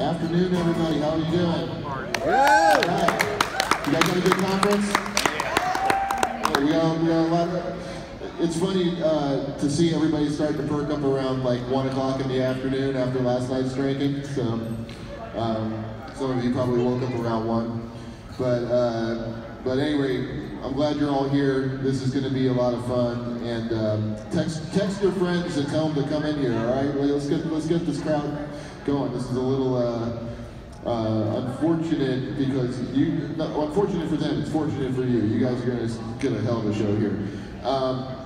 Afternoon, everybody. How are you doing? Good. Right. You guys have a good conference? Yeah, we got, we got a lot of, it's funny uh, to see everybody start to perk up around like 1 o'clock in the afternoon after last night's drinking. So um, some of you probably woke up around 1. But, uh, but anyway, I'm glad you're all here. This is going to be a lot of fun. And um, text text your friends and tell them to come in here. All right, let's get let's get this crowd going. This is a little uh, uh, unfortunate because you. No, unfortunate for them. It's fortunate for you. You guys are going to get a hell of a show here. Um,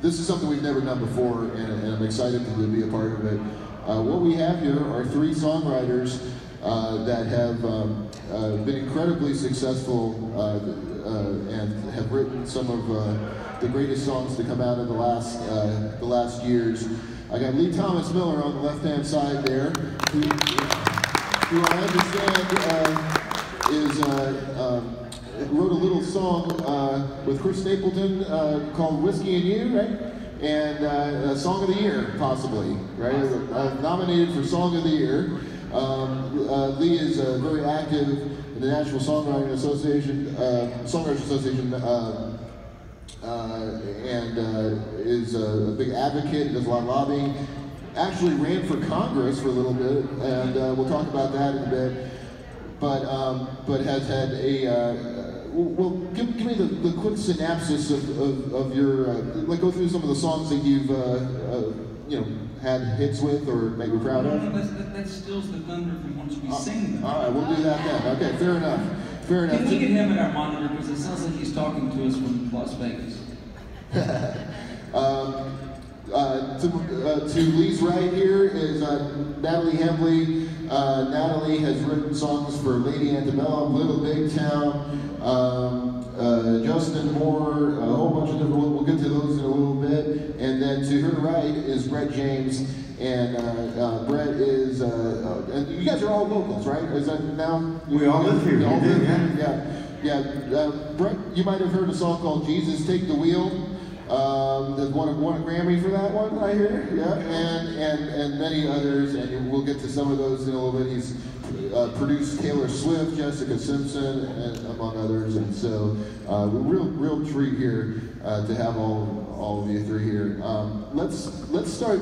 this is something we've never done before, and, and I'm excited to be a part of it. Uh, what we have here are three songwriters uh, that have um, uh, been incredibly successful uh, uh, and have written some of uh, the greatest songs to come out in the last the last years. I got Lee Thomas Miller on the left-hand side there, who, who I understand is um, wrote a little song uh, with Chris Stapleton uh, called "Whiskey and You," right? And uh, song of the year, possibly, right? nominated for song of the year. Um, uh, Lee is uh, very active in the National Songwriting Association, uh, Songwriters Association, uh, uh, and uh, is a, big advocate, does a lot of lobbying. Actually ran for Congress for a little bit, and we'll talk about that in a bit. But um, but has had a well, give, give me the, the quick synopsis of, of, of your, uh, like go through some of the songs that you've, uh, uh, you know, had hits with or maybe proud of? No, no, that, that steals the thunder from once we uh, sing them. All right, we'll do that then. Okay, fair enough. Fair enough. Can we get him at our monitor because it sounds like he's talking to us from Las Vegas. um, uh, to, uh, to Lee's right here is uh, Natalie Hemby. Uh, Natalie has written songs for Lady Antebellum, Little Big Town, um, uh, Justin Moore, a whole bunch of different, we'll, we'll, get to those in a little bit. And then to her right is Brett James. And uh, Brett is, and you guys are all locals, right? Is that now? We all live here. All live here. Yeah. Yeah. Brett, you might have heard a song called Jesus Take the Wheel. Um, there's one won a Grammy for that one, I hear. Yeah, and and and many others, and we'll get to some of those in a little bit. He's uh, produced Taylor Swift, Jessica Simpson, and among others, and so uh, real real treat here uh, to have all all of you three here. Um, let's let's start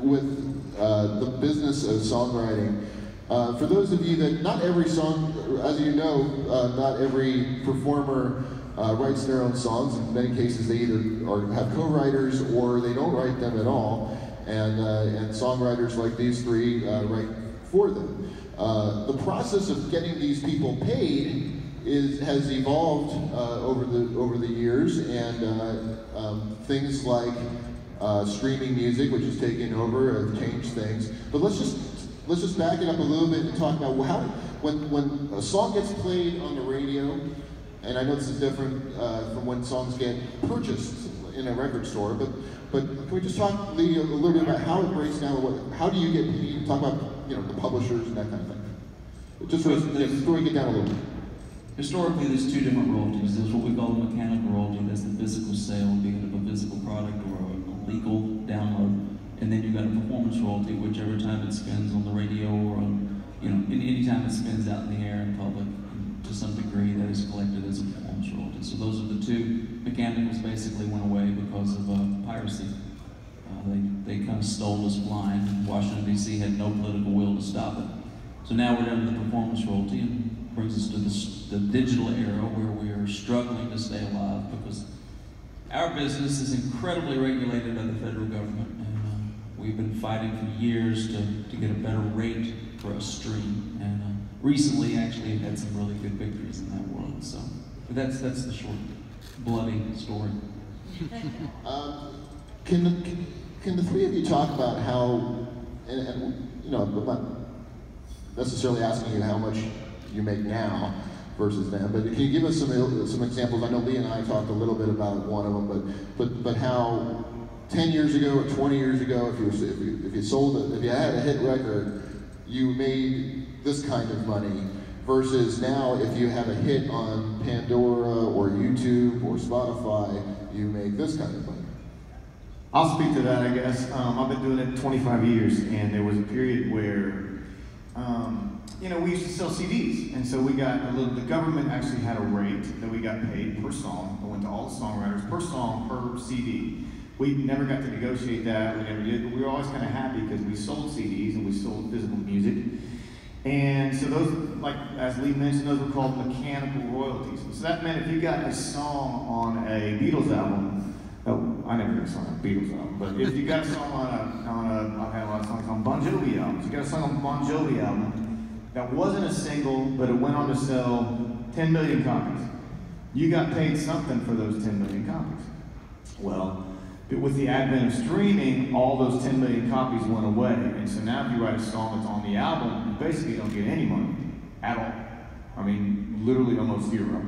with uh, the business of songwriting. Uh, for those of you that not every song, as you know, uh, not every performer uh, writes their own songs. In many cases, they either are, have co-writers or they don't write them at all. And, uh, and songwriters like these three uh, write for them. Uh, the process of getting these people paid is, has evolved uh, over, the, over the years, and uh, um, things like streaming music, which has taken over, have changed things. But let's just let's just back it up a little bit and talk about how when when a song gets played on the radio and I know this is different uh, from when songs get purchased in a record store, but but can we just talk, Lee, a little bit about how it breaks down? What, how do you get paid? Talk about you know the publishers and that kind of thing. Just so break it down a little bit. Historically, there's two different royalties. There's what we call the mechanical royalty. That's the physical sale, being of a physical product or a legal download. And then you've got a performance royalty, which every time it spins on the radio or on, you know, any time it spins out in the air in public, to some degree that is collected as a performance royalty. So those are the two. Mechanicals basically went away because of uh, piracy. Uh, they, they kind of stole us blind. Washington, D.C. had no political will to stop it. So now we're down to the performance royalty and brings us to the, the digital era where we are struggling to stay alive because our business is incredibly regulated by the federal government. And uh, we've been fighting for years to, to get a better rate for a stream. And recently actually had some really good victories in that world. So, but that's that's the short, bloody story. um, can, the, can, can the three of you talk about how, and, and you know, I'm not necessarily asking you how much you make now versus then, but can you give us some some examples? I know Lee and I talked a little bit about one of them, but but but how 10 years ago or 20 years ago, if you, if you, if you sold it, if you had a hit record, you made this kind of money versus now if you have a hit on Pandora or YouTube or Spotify, you make this kind of money. I'll speak to that, I guess. Um, I've been doing it 25 years, and there was a period where um, you know, we used to sell CDs, and so we got a little. The government actually had a rate that we got paid per song. It went to all the songwriters per song per CD. We never got to negotiate that. We never did. But we were always kind of happy because we sold CDs and we sold physical music. And so those, like as Lee mentioned, those were called mechanical royalties. So that meant if you got a song on a Beatles album, oh, I never got a song on a Beatles album, but if you got a song on a, on a, I've had a lot of songs on Bon Jovi albums. You got a song on Bon Jovi album that wasn't a single, but it went on to sell 10 million copies. You got paid something for those 10 million copies. Well, but with the advent of streaming, all those 10 million copies went away. And so now if you write a song that's on the album, basically don't get any money at all. I mean, literally almost zero.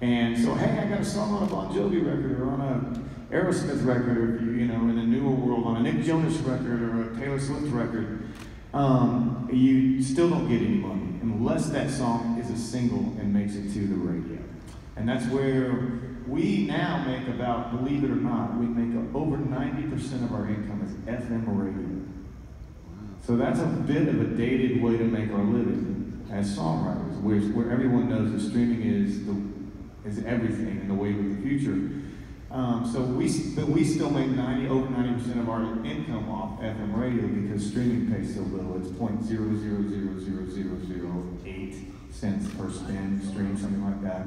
And so, hey, I got a song on a Bon Jovi record or on a Aerosmith record, or you know, in a newer world, on a Nick Jonas record or a Taylor Swift record. Um, you still don't get any money unless that song is a single and makes it to the radio. And that's where we now make about, believe it or not, we make over 90% of our income is FM radio. So that's a bit of a dated way to make our living as songwriters, where, where everyone knows that streaming is the, is everything and the wave of the future. Um, so we, but we still make 90, over 90% of our income off FM radio because streaming pays so little. It's 0.000008 cents per spin, stream, something like that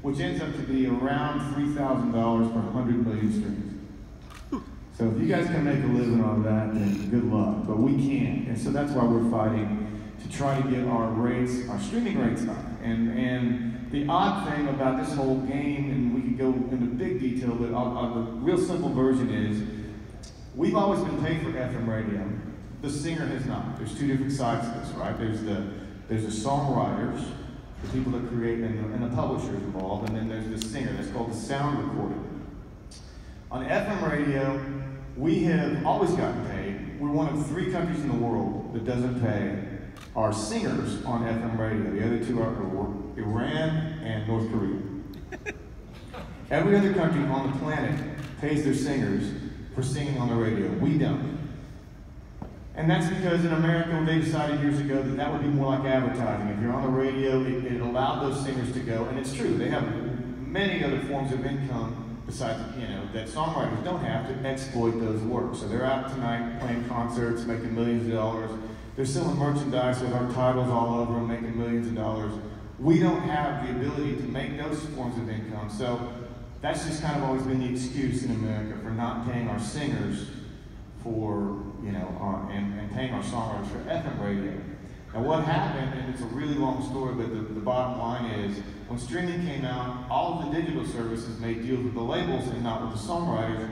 which ends up to be around $3,000 per 100 million streams. So if you guys can make a living on that, then good luck. But we can't. And so that's why we're fighting to try to get our rates, our streaming rates up. And, and the odd thing about this whole game, and we could go into big detail, but I'll, I'll, the real simple version is we've always been paid for FM radio. The singer has not. There's two different sides to this, right? There's the, there's the songwriters, the people that create and the, and the publishers involved, and then there's the singer. That's called the sound recording. On FM radio, we have always gotten paid. We're one of three countries in the world that doesn't pay our singers on FM radio. The other two are Iran and North Korea. Every other country on the planet pays their singers for singing on the radio. We don't. And that's because in America, they decided years ago that that would be more like advertising. If you're on the radio, it, it allowed those singers to go. And it's true, they have many other forms of income besides, you know, that songwriters don't have to exploit those works. So they're out tonight playing concerts, making millions of dollars. They're selling merchandise with our titles all over them, making millions of dollars. We don't have the ability to make those forms of income. So that's just kind of always been the excuse in America for not paying our singers for, you know, our, and, and paying our songwriters for FM radio. Now what happened, and it's a really long story, but the, the bottom line is, when streaming came out, all of the digital services made deals with the labels and not with the songwriters.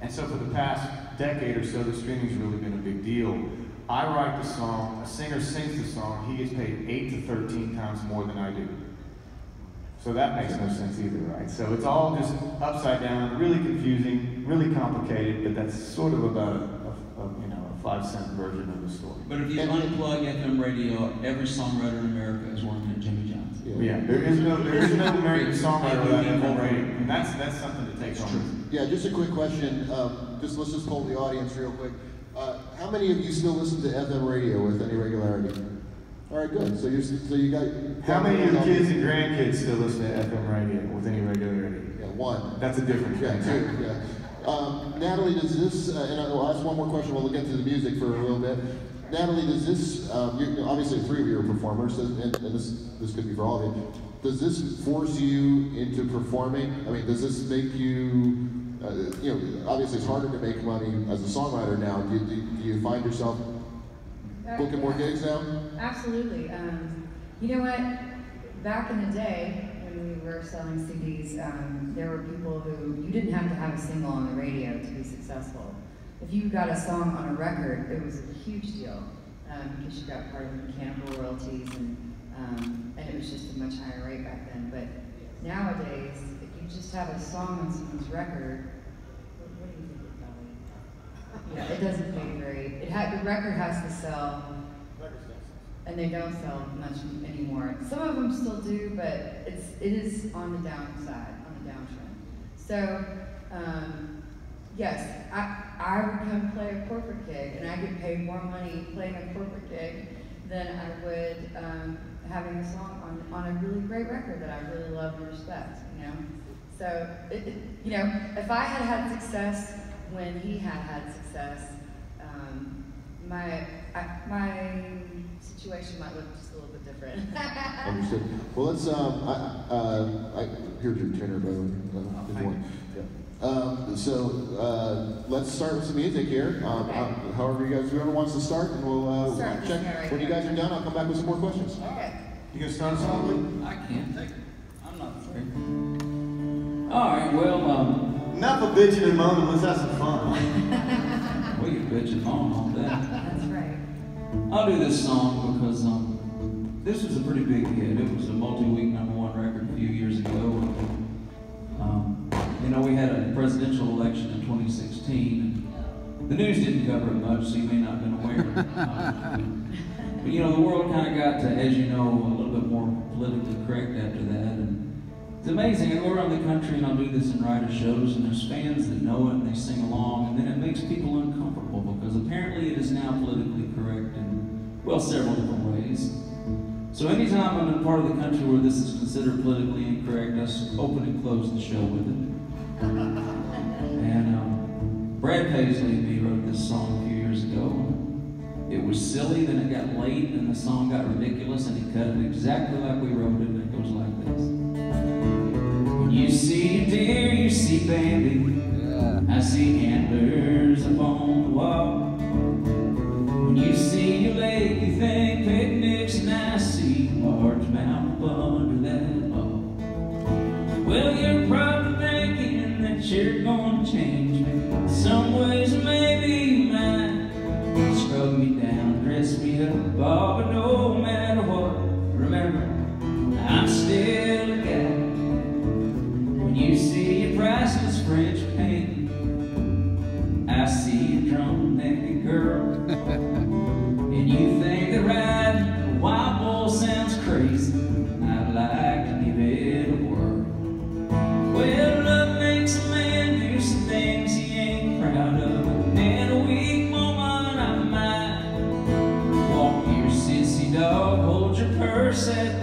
And so for the past decade or so, the streaming's really been a big deal. I write the song, a singer sings the song, he gets paid 8 to 13 times more than I do. So that makes no sense either, right? So it's all just upside down, really confusing, really complicated, but that's sort of about a, a, a you know a five cent version of the story. But if you unplug FM radio, every songwriter in America is working at John's. Yeah, yeah there is no there is no American songwriter without FM radio, and that's that's something to take home. Yeah, just a quick question. Um, just let's just poll the audience real quick. Uh, how many of you still listen to FM radio with any regularity? All right, good. So you so you got. How many of your kids and grandkids still listen to FM radio with any regularity? Yeah, one. That's a different yeah, thing. Two, yeah. Um, Natalie, does this? Uh, and I'll ask one more question. We'll get to the music for a little bit. Natalie, does this? Um, you, obviously, three of you are performers, and, and this this could be for all of you. Does this force you into performing? I mean, does this make you? Uh, you know, obviously, it's harder to make money as a songwriter now. Do, do, do you find yourself booking more gigs now? Absolutely. Um, you know what? Back in the day, when we were selling CDs, um, there were people who you didn't have to have a single on the radio to be successful. If you got a song on a record, it was a huge deal um, because you got part of the mechanical royalties, and um, and it was just a much higher rate back then. But nowadays, if you just have a song on someone's record, yeah, it doesn't pay great. It had the record has to sell, and they don't sell much anymore. Some of them still do, but it's it is on the downside, on the downtrend. So, um, yes, I I would come play a corporate gig, and I get paid more money playing a corporate gig than I would um, having a song on, on a really great record that I really love and respect, you know? So, it, it, you know, if I had had success when he had had success, um, my, I, my situation might look just a little bit different. Understood. Well, let's, um, I, uh, I, here's your tenor, by the way. Uh, good thank. Yeah. Um, so, uh, let's start with some music here. Um, Okay. uh, however you guys, whoever wants to start, and we'll, uh, Start check. right When you guys are done, I'll come back with some more questions. okay. You gonna start us off, Lee? I can't take it. I'm not afraid. All right, well, um, Enough of bitching and moaning, let's have some fun. we can bitch and moan all day. That's right. I'll do this song because um, this was a pretty big hit. It was a multi-week number one record a few years ago. You know, we had a presidential election in 2016. And the news didn't cover it much, so you may not have been aware. Um, but you know, the world kind of got to, as you know, a little bit more politically correct after that. And it's amazing. I go around the country and I'll do this in writer shows, and there's fans that know it and they sing along, and then it makes people uncomfortable because apparently it is now politically correct in, well, several different ways. So anytime I'm in a part of the country where this is considered politically incorrect, I open and close the show with it. And um, Brad Paisley and me wrote this song a few years ago. It was silly, then it got late, and the song got ridiculous, and he cut it exactly like we wrote it, and it goes like this. When you see deer, you see Bambi. I see antlers up on the wall. When you see a lake, you think picnics, and I see largemouth under that ball. Well, you're probably you're gonna change me. Some ways, maybe might. Scrub me down, dress me up, but no matter what, remember, I'm still a guy. When you see a priceless French painting, I see a drum-necked girl. Your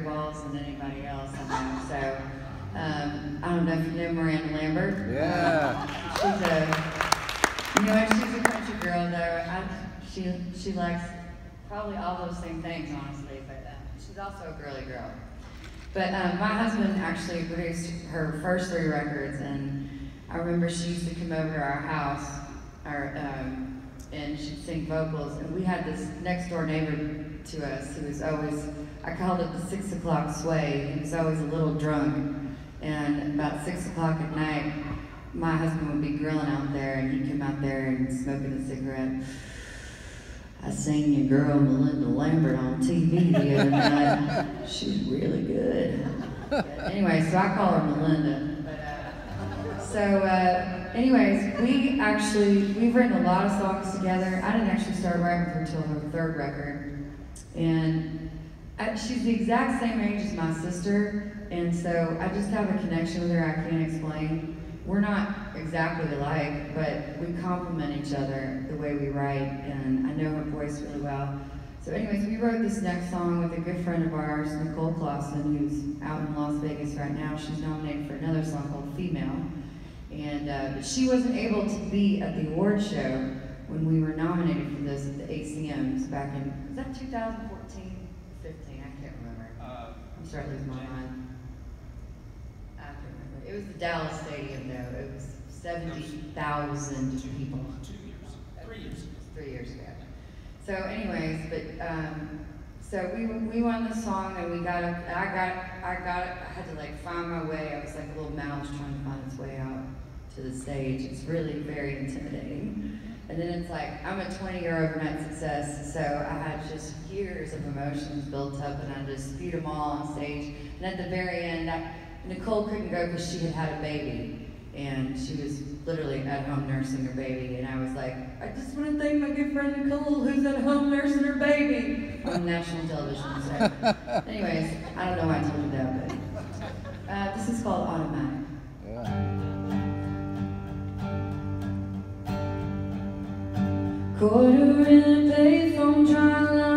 bigger balls than anybody else I know. So, Um, I don't know if you know Miranda Lambert. Yeah. She's a, you know she's a country girl though. I, she, she likes probably all those same things, honestly, but uh, she's also a girly girl. But um, my husband actually produced her first three records, and I remember she used to come over to our house, our, um, and she'd sing vocals, and we had this next door neighbor to us who was always, I called it the six o'clock sway. He was always a little drunk, and about six o'clock at night, my husband would be grilling out there, and he'd come out there and smoking a cigarette. I seen your girl Melinda Lambert on TV the other night. She's really good. But anyway, so I call her Melinda. So, uh, anyways, we actually we've written a lot of songs together. I didn't actually start writing until her third record, and I, she's the exact same age as my sister, and so I just have a connection with her I can't explain. We're not exactly alike, but we complement each other the way we write, and I know her voice really well. So, anyways, we wrote this next song with a good friend of ours, Nicole Clausen, who's out in Las Vegas right now. She's nominated for another song called Female. And uh, she wasn't able to be at the award show when we were nominated for this at the ACMs back in, was that 2014? 15, I can't remember. I'm starting to lose my mind. I can't remember. It was the Dallas Stadium though. It was 70,000 people. Two years, three years. Three years ago. So anyways, but, um, so we, we won the song and we got, a- I got, I got, I had to like find my way. I was like a little mouse trying to find its way out to the stage. It's really very intimidating. And then it's like, I'm a 20 year overnight success, so I had just years of emotions built up and I just spewed them all on stage. And at the very end, I, Nicole couldn't go because she had had a baby. And she was literally at home nursing her baby. And I was like, I just want to thank my good friend Nicole who's at home nursing her baby on national television. So, anyways, I don't know why I told you that, but uh, this is called Automatic. Quarter in a payphone, dry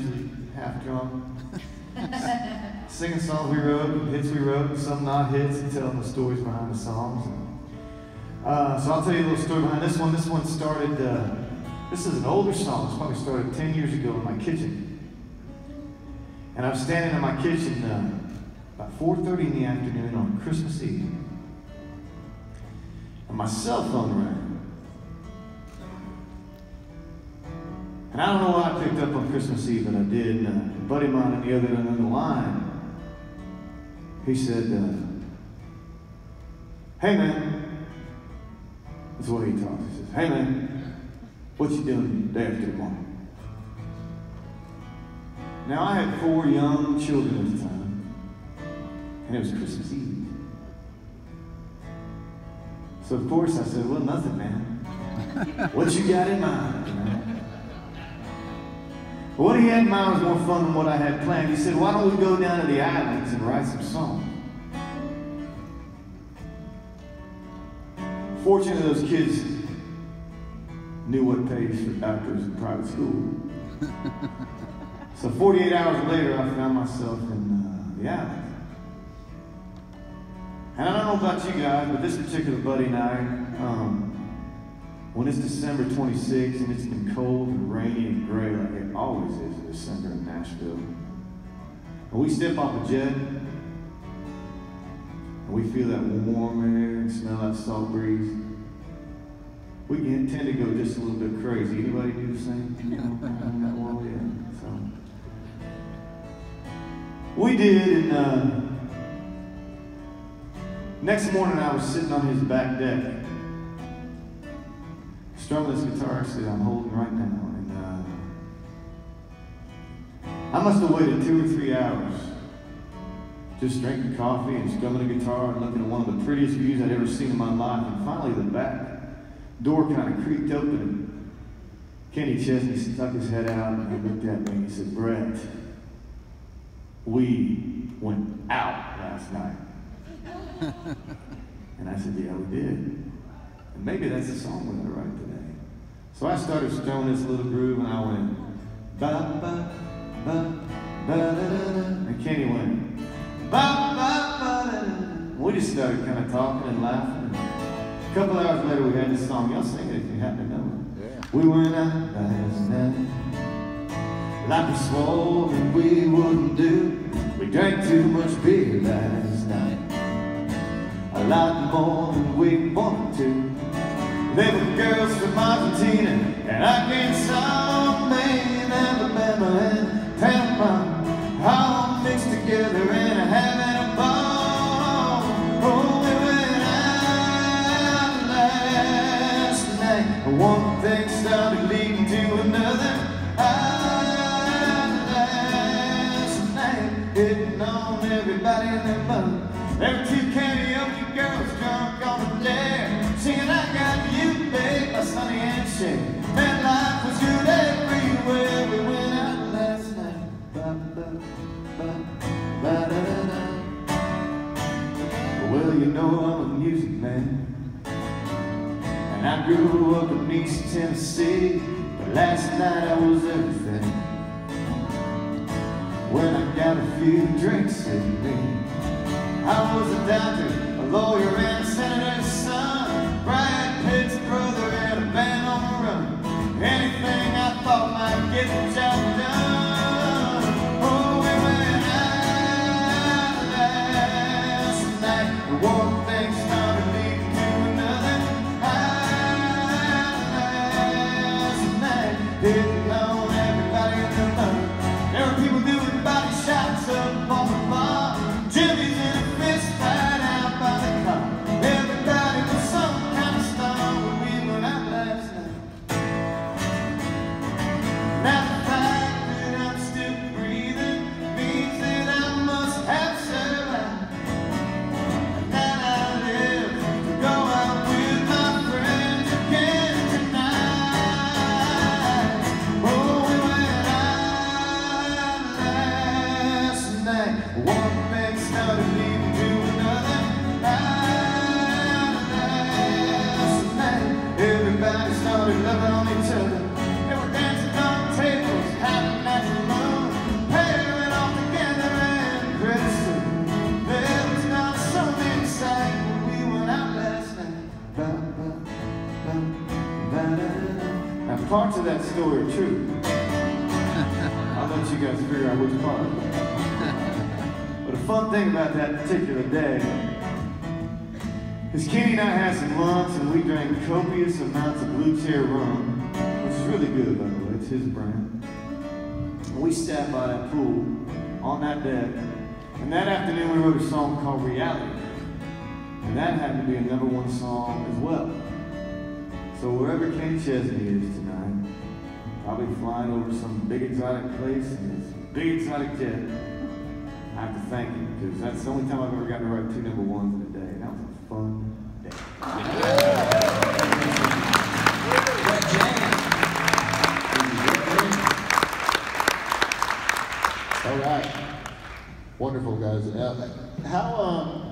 usually half drunk. Singing songs we wrote, hits we wrote, some not hits, and telling the stories behind the songs. Uh, so I'll tell you a little story behind this one. This one started, uh, this is an older song. It's probably started 10 years ago in my kitchen. And I was standing in my kitchen uh, about 4.30 in the afternoon on Christmas Eve. And my cell phone rang. And I don't know why I picked up on Christmas Eve, but I did. And, a buddy of mine on the other end of the line, he said, uh, hey man, that's way he talks. He says, hey man, what you doing day after tomorrow? Now I had four young children at the time, and it was Christmas Eve. So of course I said, well, nothing, man. what you got in mind? You know? What he had was more fun than what I had planned. He said, why don't we go down to the islands and write some songs? Fortunately, those kids knew what pays for actors in private school. so 48 hours later, I found myself in uh, the islands. And I don't know about you guys, but this particular buddy and I, um, when it's December 26th and it's been cold and rainy and gray like it always is in December in Nashville, and we step off a jet, and we feel that warm air and smell that salt breeze, we can tend to go just a little bit crazy. Anybody do the same? You know, that world, yeah. So we did, and uh, next morning I was sitting on his back deck, this guitar actually I'm holding right now, and uh, I must have waited two or three hours just drinking coffee and strumming a guitar and looking at one of the prettiest views I'd ever seen in my life. And finally, the back door kind of creaked open. And Kenny Chesney stuck his head out and he looked at me and he said, Brett, we went out last night. and I said, yeah, we did. And maybe that's the song we're going to write today. So I started strumming this little groove and I went, ba ba ba ba da da da. And Kenny went, Ba, ba, ba, da da we just started kind of talking and laughing. A couple hours later, we had this song. Y'all sing it if you happen to know it. Yeah. We went out last night like we swore that we wouldn't do. We drank too much beer last night, a lot more than we wanted to. There were girls from Argentina and Arkansas, Maine, Alabama, and Panama all mixed together and having a ball. Oh, we went out last night. One thing started leading to another. Out last night, hitting on everybody in their mother. Were two karaoke girls drunk on the dare, Sonny and life was good everywhere. We went out last night. Ba, ba. Well, you know I'm a music man And I grew up in East Tennessee But last night I was everything When I got a few drinks in me I was a doctor, a lawyer, and a senator's parts of that story are true. I'll let you guys figure out which part. But the fun thing about that particular day is Kenny and I had some lunch and we drank copious amounts of blue chair rum, which is really good by the way, it's his brand. And we sat by that pool on that deck, and that afternoon we wrote a song called Reality. And that happened to be a number one song as well. So wherever Kenny Chesney is probably flying over some big exotic place in his big exotic jet, I have to thank him because that's the only time I've ever gotten to write two number ones in a day. And that was a fun day. All right. Wonderful, guys. Uh, how, um,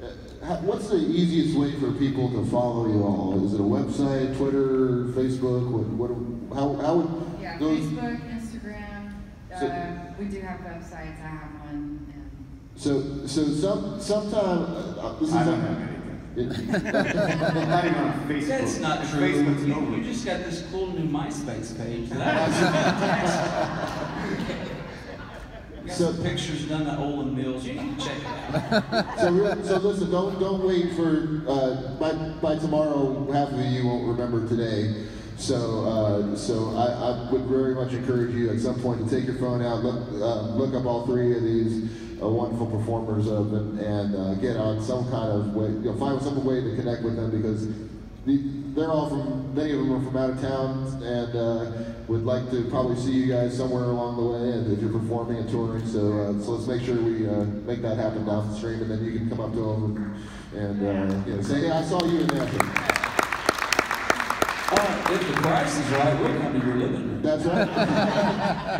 what's the easiest way for people to follow you all? Is it a website, Twitter, Facebook? What, what, how, how would Yeah, those, Facebook, Instagram, So- uh, we do have websites, I have one, and so, so some, sometime, uh, uh, this is. I don't have anything. It- Not even on Facebook. That's not true. Facebook's You, you just got this cool new MySpace page. That is fantastic. You got So- some pictures done at Olan Mills. You need to check it out. So, re- so listen, don't don't wait for uh, by by tomorrow. Half of you won't remember today. So uh, so I, I would very much encourage you at some point to take your phone out, look uh, look up all three of these uh, wonderful performers of and, and uh, get on some kind of way. You know, find some way to connect with them because the, they're all from many of them are from out of town and. Would like to probably see you guys somewhere along the way, and if you're performing and touring, so uh, so let's make sure we uh, make that happen down the stream, and then you can come up to them and, and uh, you know, say, hey, I saw you in that. thing." Uh, if the price is right, we'll come to your living room. That's right.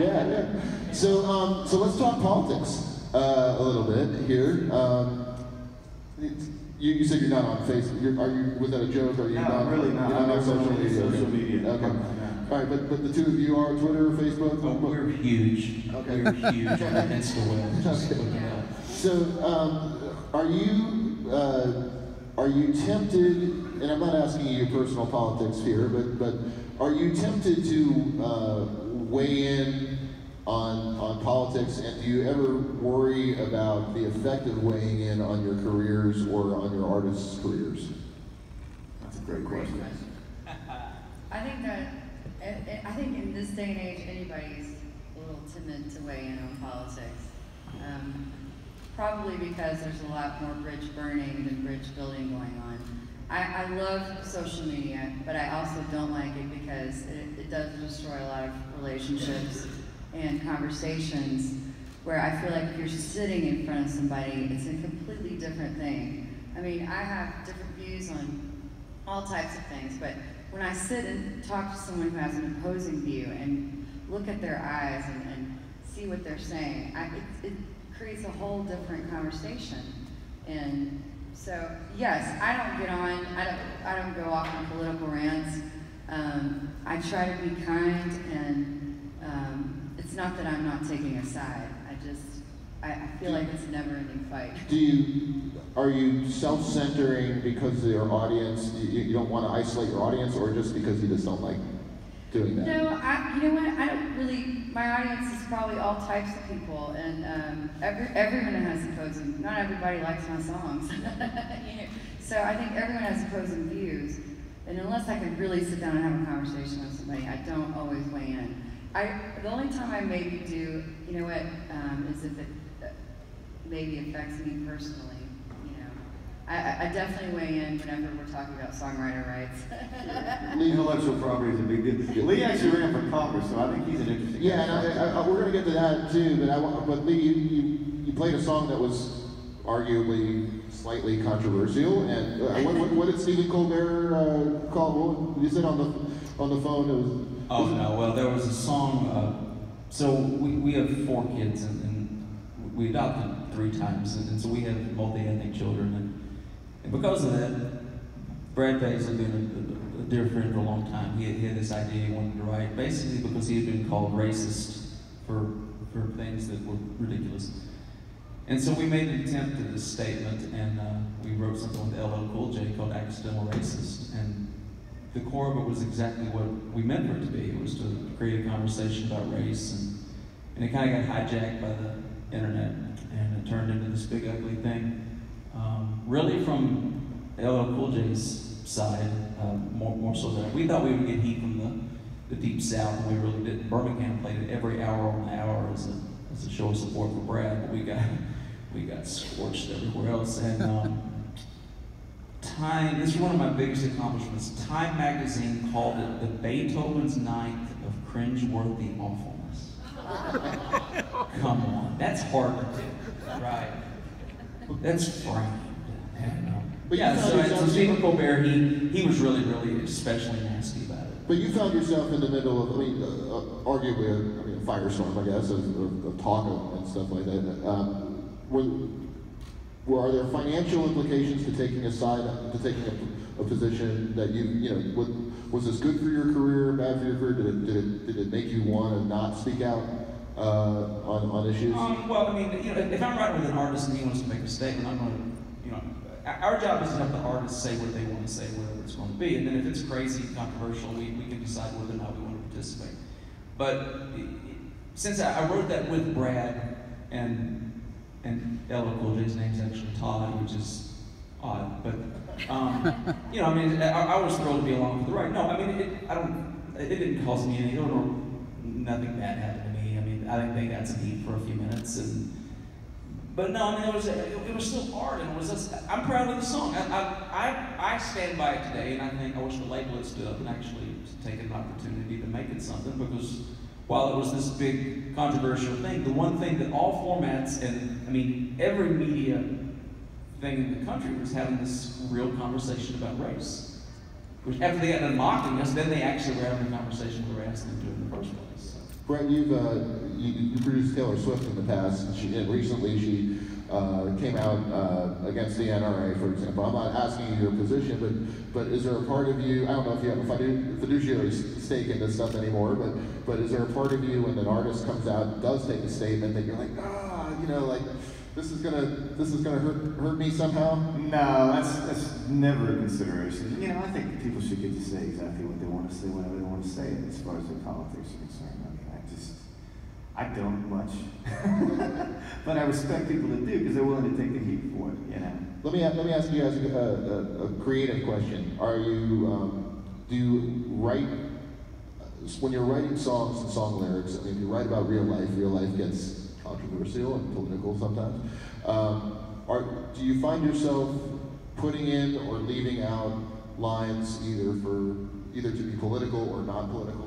yeah, yeah. So um, so let's talk politics uh, a little bit here. Um, you, you said you're not on Facebook. You're, are you? Was that a joke? Are you No, not? really not. You're not I'm on social on any media. social okay. media. Okay. No. All right, but but the two of you are Twitter, Facebook. Oh, we're huge. Okay. We're huge on InstaWeb. Just look it up. So, um, are you uh, are you tempted? And I'm not asking you your personal politics here, but but are you tempted to uh, weigh in on on politics? And do you ever worry about the effect of weighing in on your careers or on your artists' careers? That's a great Great question. question. I think that, I- think in this day and age, anybody's a little timid to weigh in on politics. Um, Probably because there's a lot more bridge burning than bridge building going on. I, I love social media, but I also don't like it because it, it does destroy a lot of relationships and conversations where I feel like if you're sitting in front of somebody, it's a completely different thing. I mean, I have different views on all types of things, but when I sit and talk to someone who has an opposing view and look at their eyes and, and see what they're saying, I, it, it creates a whole different conversation. And so, yes, I don't get on, I don't, I don't go off on political rants. Um, I try to be kind, and um, it's not that I'm not taking a side. I just, I, I feel like it's a never-ending fight. Do you are you self-centering because of your audience? You, you don't want to isolate your audience, or just because you just don't like doing that? No, I, you know what? I don't really. My audience is probably all types of people, and um, every everyone has opposing. Not everybody likes my songs, you know. So I think everyone has opposing views, and unless I can really sit down and have a conversation with somebody, I don't always weigh in. I the only time I maybe do, you know what, um, is if it maybe affects me personally. You know, I, I- I definitely weigh in whenever we're talking about songwriter rights. Intellectual property is a big deal. Lee actually ran for Congress, so I think he's an interesting Yeah, guy. and I, I, we're going to get to that too. But I, but Lee, you, you, you played a song that was arguably slightly controversial. And uh, what, what, what did Stephen Colbert uh, call? What, you said on the on the phone it was. Oh no, well there was a song. Uh, so we, we have four kids and, and we adopted three times, and, and so we have multi-ethnic children, and, and because of that, Brad Paisley, being a, a, a dear friend for a long time, he had, he had this idea he wanted to write, basically because he had been called racist for for things that were ridiculous. And so we made an attempt at this statement, and uh, we wrote something with LL Cool J called "Accidental Racist," and the core of it was exactly what we meant for it to be. It was to create a conversation about race, and, and it kind of got hijacked by the internet, it turned into this big ugly thing. Um, really, from LL Cool J's side, uh, more, more so than we thought we would get heat from the, the deep south, and we really didn't. Birmingham played it every hour on the hour as a, as a show of support for Brad, but we got we got scorched everywhere else. And um, Time, this is one of my biggest accomplishments. Time magazine called it the Beethoven's Ninth of Cringe-worthy Awfulness. Come on, that's hard to do, right? That's framed. But yeah, so, so Stephen Colbert, he, he was really, really especially nasty about it. But you found yourself in the middle of, I mean, uh, uh, arguably, a, I mean, a firestorm, I guess, of, of, of talk and stuff like that. Um, were, were, are there financial implications to taking a side, to taking a, a position that you, you know, was, was this good for your career, bad for your career? Did it, did it, did it make you want to not speak out uh, on, on issues? Um, well, I mean, you know, if I'm writing with an artist and he wants to make a statement, I'm going to, you know, our job is to have the artist say what they want to say, whatever it's going to be. And then if it's crazy, controversial, we, we can decide whether or not we want to participate. But since I, I wrote that with Brad and and LL Cool J's name's actually Todd, which is odd, but um, you know, I mean, I, I was thrilled to be along for the ride. No, I mean, it, I don't, it didn't cause me any, or nothing bad happened to. I think they got some heat for a few minutes, and but no, I mean, it was it, was still hard, and it was. Just, I'm proud of the song. I, I I I stand by it today, and I think I wish the label had stood up and actually taken an opportunity to make it something because while it was this big controversial thing, the one thing that all formats and I mean every media thing in the country was having this real conversation about race. Which after they got done mocking us, then they actually were having a conversation we were asking them to in the first place. Brett, you've uh, you, you produced Taylor Swift in the past, and, she, and recently she uh, came out uh, against the NRA, for example. I'm not asking you your position, but but is there a part of you? I don't know if you have a fidu- fiduciary stake in this stuff anymore, but but is there a part of you when an artist comes out does take a statement that you're like, ah, you know, like this is gonna this is gonna hurt hurt me somehow? No, that's that's never a consideration. You know, I think people should get to say exactly what they want to say whenever they want to say it, as far as their politics are concerned. I mean, I just, I don't much, but I respect people that do because they're willing to take the heat for it. You know. Let me let me ask you guys a, a, a creative question. Are you um, do you write when you're writing songs and song lyrics? I mean, if you write about real life, real life gets controversial and political sometimes. Um, are, do you find yourself putting in or leaving out lines either for either to be political or non-political?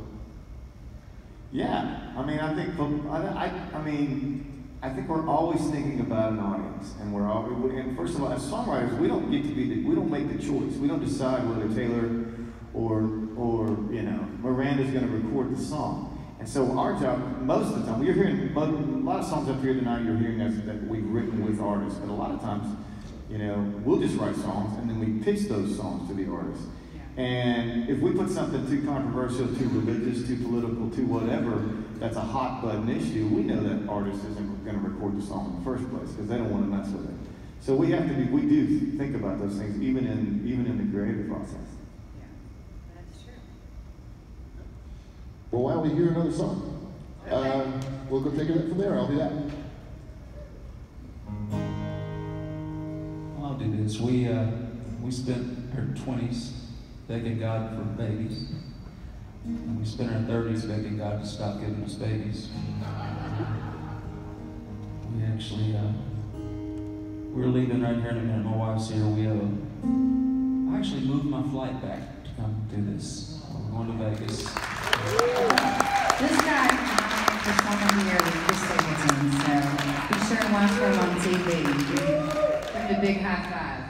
Yeah, I mean, I think, I, I, mean, I think we're always thinking about an audience, and we're all. And first of all, as songwriters, we don't get to be, the, we don't make the choice. We don't decide whether Taylor or or you know Miranda's going to record the song. And so our job, most of the time, you're hearing a lot of songs up here tonight. You're hearing that, that we've written with artists, but a lot of times, you know, we'll just write songs and then we pitch those songs to the artists. And if we put something too controversial, too religious, too political, too whatever, that's a hot button issue, we know that artist isn't going to record the song in the first place because they don't want to mess with it. So we have to be, we do think about those things even in even in the creative process. Yeah, that's true. Well, why don't we hear another song? Um, we'll go take it from there. I'll do that. I'll do this. We uh, we spent our twenties begging God for babies, and we spent our thirties begging God to stop giving us babies. We actually uh, we're leaving right here in a minute. My wife's here. We have a, I actually moved my flight back to come do this. We're going to Vegas. This guy, for someone here with Chris Stapleton, so be sure to watch for him on TV. Give him a big high five.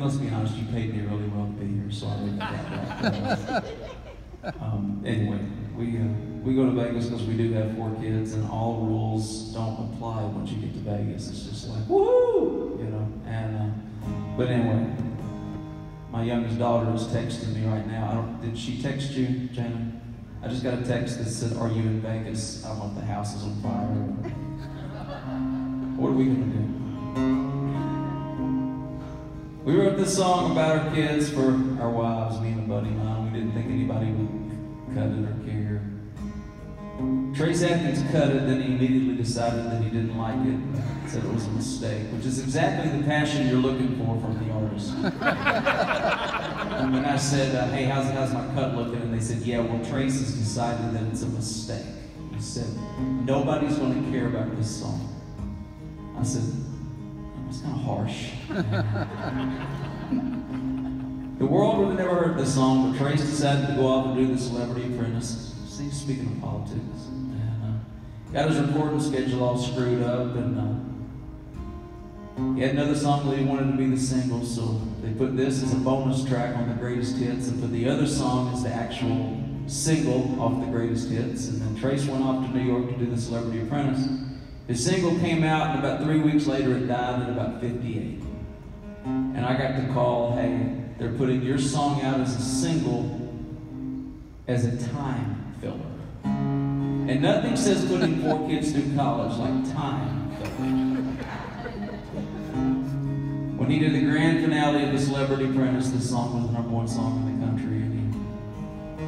And let's be honest, you paid me really well to be here, so I leave that um, anyway, we uh, we go to Vegas because we do have four kids, and all rules don't apply once you get to Vegas. It's just like woo, you know. And uh, but anyway, my youngest daughter is texting me right now. I don't. Did she text you, Jana? I just got a text that said, "Are you in Vegas? I don't know if the house is on fire." What are we gonna do? We wrote this song about our kids for our wives, me and a buddy of mine. We didn't think anybody would cut it or care. Trace Atkins cut it, then he immediately decided that he didn't like it, said it was a mistake, which is exactly the passion you're looking for from the artist. and when I said, uh, hey, how's, how's my cut looking? And they said, yeah, well, Trace has decided that it's a mistake. He said, nobody's going to care about this song. I said, that's kind of harsh. the world would have never heard this song, but Trace decided to go off and do the Celebrity Apprentice. See, speaking of politics, and uh, got his recording schedule all screwed up, and uh, he had another song that he wanted to be the single, so they put this as a bonus track on the greatest hits, and put the other song as the actual single off the greatest hits. And then Trace went off to New York to do the Celebrity Apprentice. His single came out, and about three weeks later, it died at about 58. And I got the call, hey, they're putting your song out as a single as a time filler. And nothing says putting four kids through college like time filler. When he did the grand finale of The Celebrity Apprentice, this song was the number one song in the country. And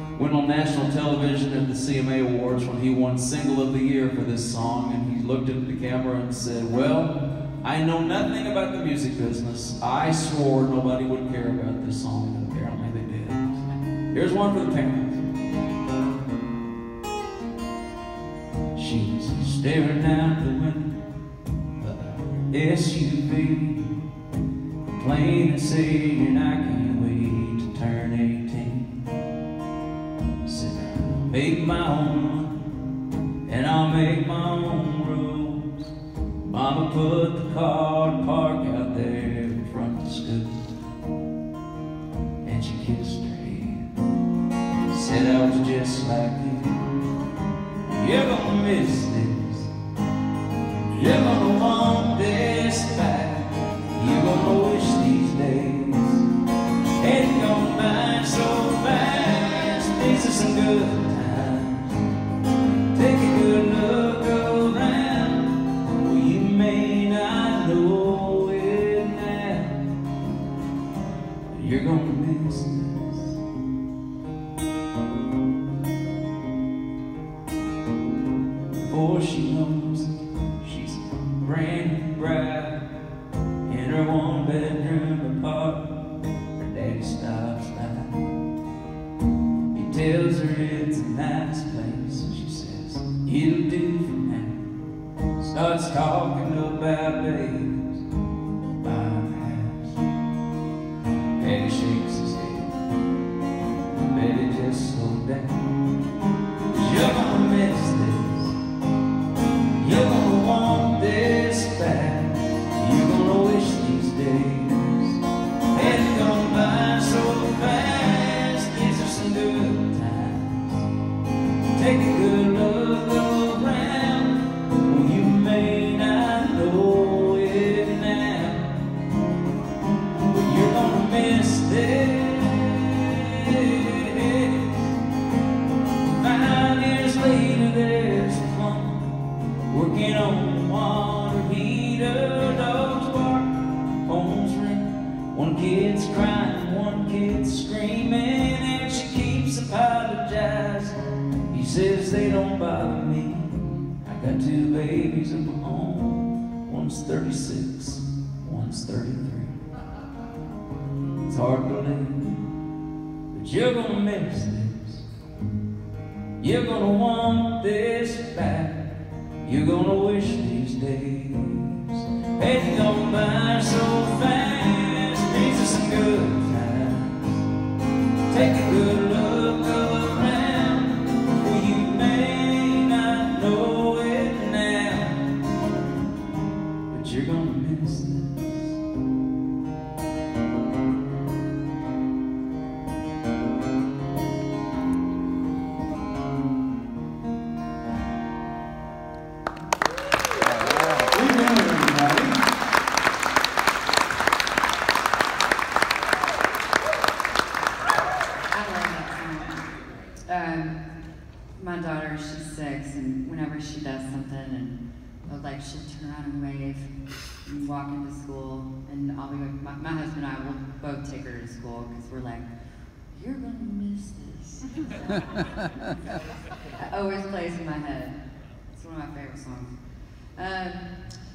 he went on national television at the CMA Awards when he won Single of the Year for this song. And looked at the camera and said, Well, I know nothing about the music business. I swore nobody would care about this song, and apparently they did. Here's one for the parents. She's staring out the window the SUV, plain and saying, I can't wait to turn 18. Said, make my own, Mama One's 36, one's 33. It's hard to believe, but you're gonna miss this. You're gonna want this back. You're gonna wish these days it always plays in my head. It's one of my favorite songs. Um,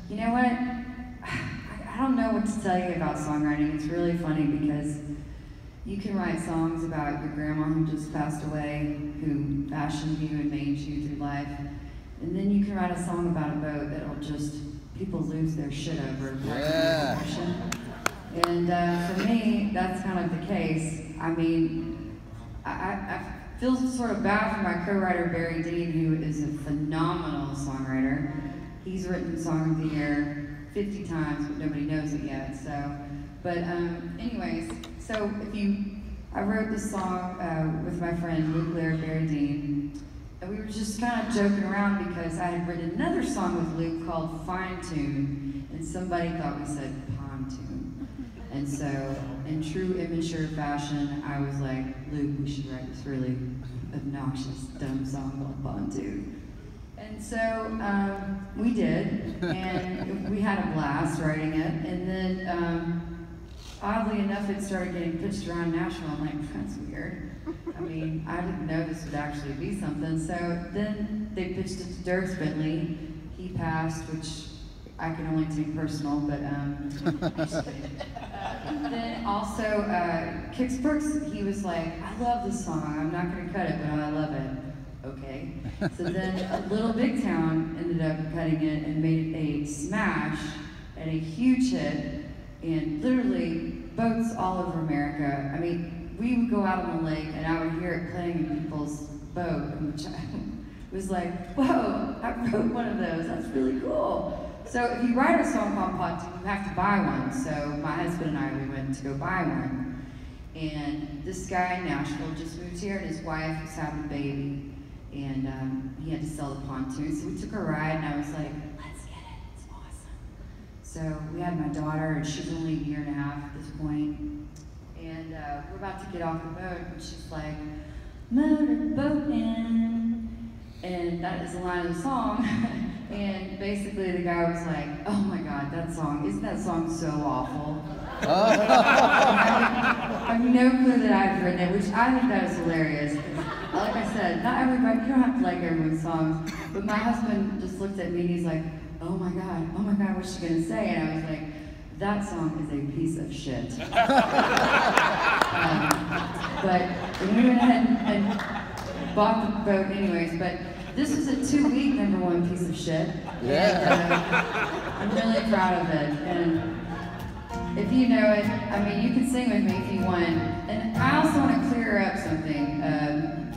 you know what? I, I don't know what to tell you about songwriting. It's really funny because you can write songs about your grandma who just passed away, who fashioned you and made you through life. And then you can write a song about a boat that'll just, people lose their shit over. Yeah. And uh, for me, that's kind of the case. I mean, I, I, I feel sort of bad for my co-writer Barry Dean, who is a phenomenal songwriter. He's written Song of the Year 50 times, but nobody knows it yet. So, but um, anyways, so if you, I wrote this song uh, with my friend Luke Laird, Barry Dean, and we were just kind of joking around because I had written another song with Luke called Fine Tune, and somebody thought we said pontoon. And so, in true immature fashion, I was like, Luke, we should write this really obnoxious, dumb song called Pontoon. And so um, we did, and we had a blast writing it. And then, um, oddly enough, it started getting pitched around Nashville. I'm like, that's weird. I mean, I didn't know this would actually be something. So then they pitched it to Dierks Bentley. He passed, which I can only take personal, but um, then also uh, Kix Brooks, he was like, I love this song. I'm not going to cut it, but I love it. Okay. So then a Little Big Town ended up cutting it and made it a smash and a huge hit. And literally, boats all over America. I mean, we would go out on the lake and I would hear it playing in people's boat, which I was like, whoa, I wrote one of those. That's really cool. So if you write a song Pontoon, you have to buy one. So my husband and I, we went to go buy one. And this guy in Nashville just moved here, and his wife was having a baby. And um, he had to sell the pontoon. So we took a ride, and I was like, let's get it. It's awesome. So we had my daughter, and she's only a year and a half at this point. And uh, we're about to get off the boat, and she's like, motorboating. And that is the line of the song. and basically the guy was like, oh my god, that song, isn't that song so awful? I have no clue that I've written it, which I think that is hilarious. Like I said, not everybody, you don't have to like everyone's songs, but my husband just looked at me and he's like, oh my god, oh my god, what's she gonna say? And I was like, that song is a piece of shit. um, but we went ahead and bought the boat anyways, but this was a two-week number one piece of shit. Yeah. And, uh, I'm really proud of it. And if you know it, I mean, you can sing with me if you want. And I also want to clear up something. Um,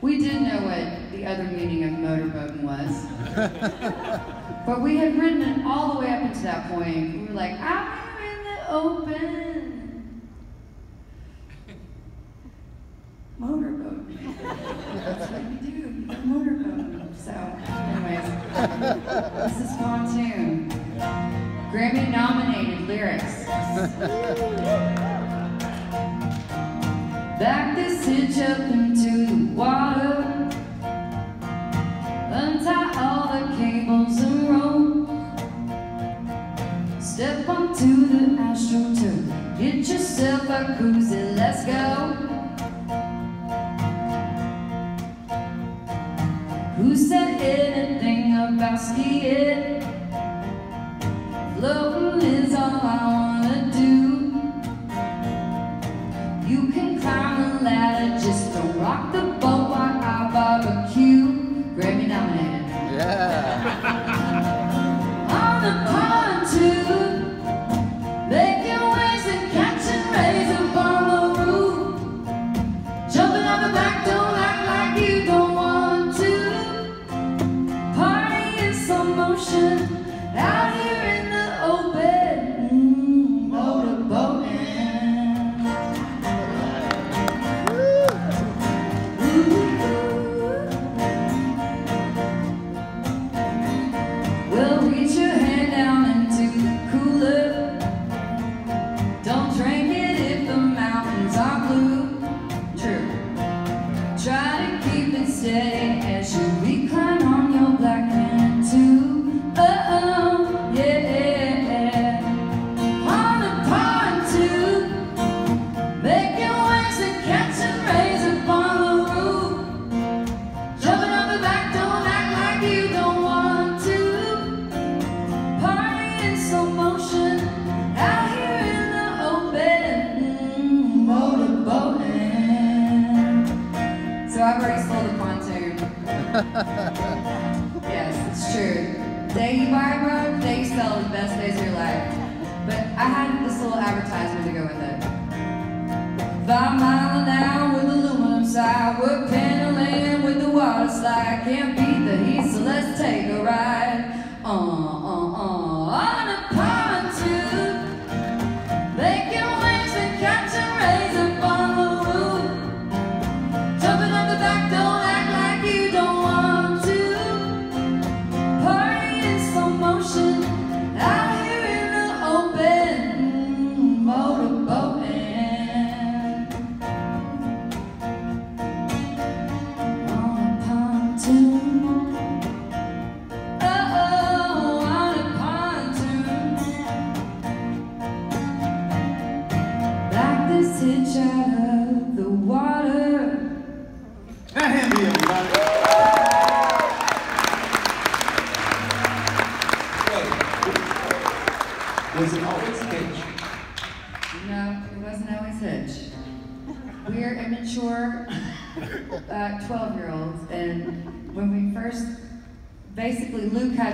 we did know what the other meaning of motorboating was. but we had written it all the way up until that point. We were like, I'm here in the open. Motorboat. That's what we do. We go motorboat. So, anyways, this is Pontoon. Grammy nominated lyrics. Back this hitch up into about skiing?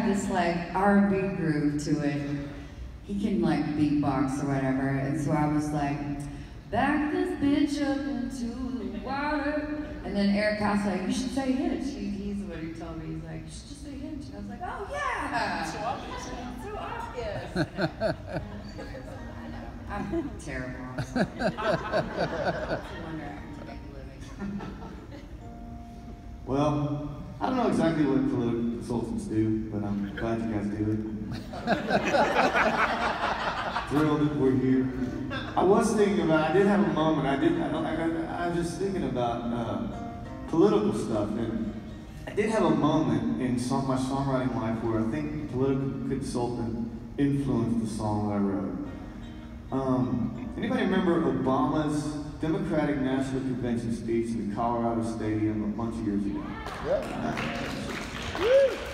Luke this like R&B groove to it. He can like beatbox or whatever, and so I was like, back this bitch up into the water. And then Eric House like, you should say Hitch. He, he's what he told me. He's like, you should just say Hitch. And I was like, oh yeah. So obvious. So obvious. I'm terrible. I'm sorry. No wonder I can make a living. Well, I don't know exactly what political consultants do, but I'm glad you guys do it. Thrilled that we're here. I was thinking about. I did have a moment. I did. I, don't, I, I was just thinking about uh, political stuff, and I did have a moment in song, my songwriting life where I think political consultant influenced the song that I wrote. Um, anybody remember Obama's Democratic National Convention speech in the Colorado Stadium a bunch of years ago?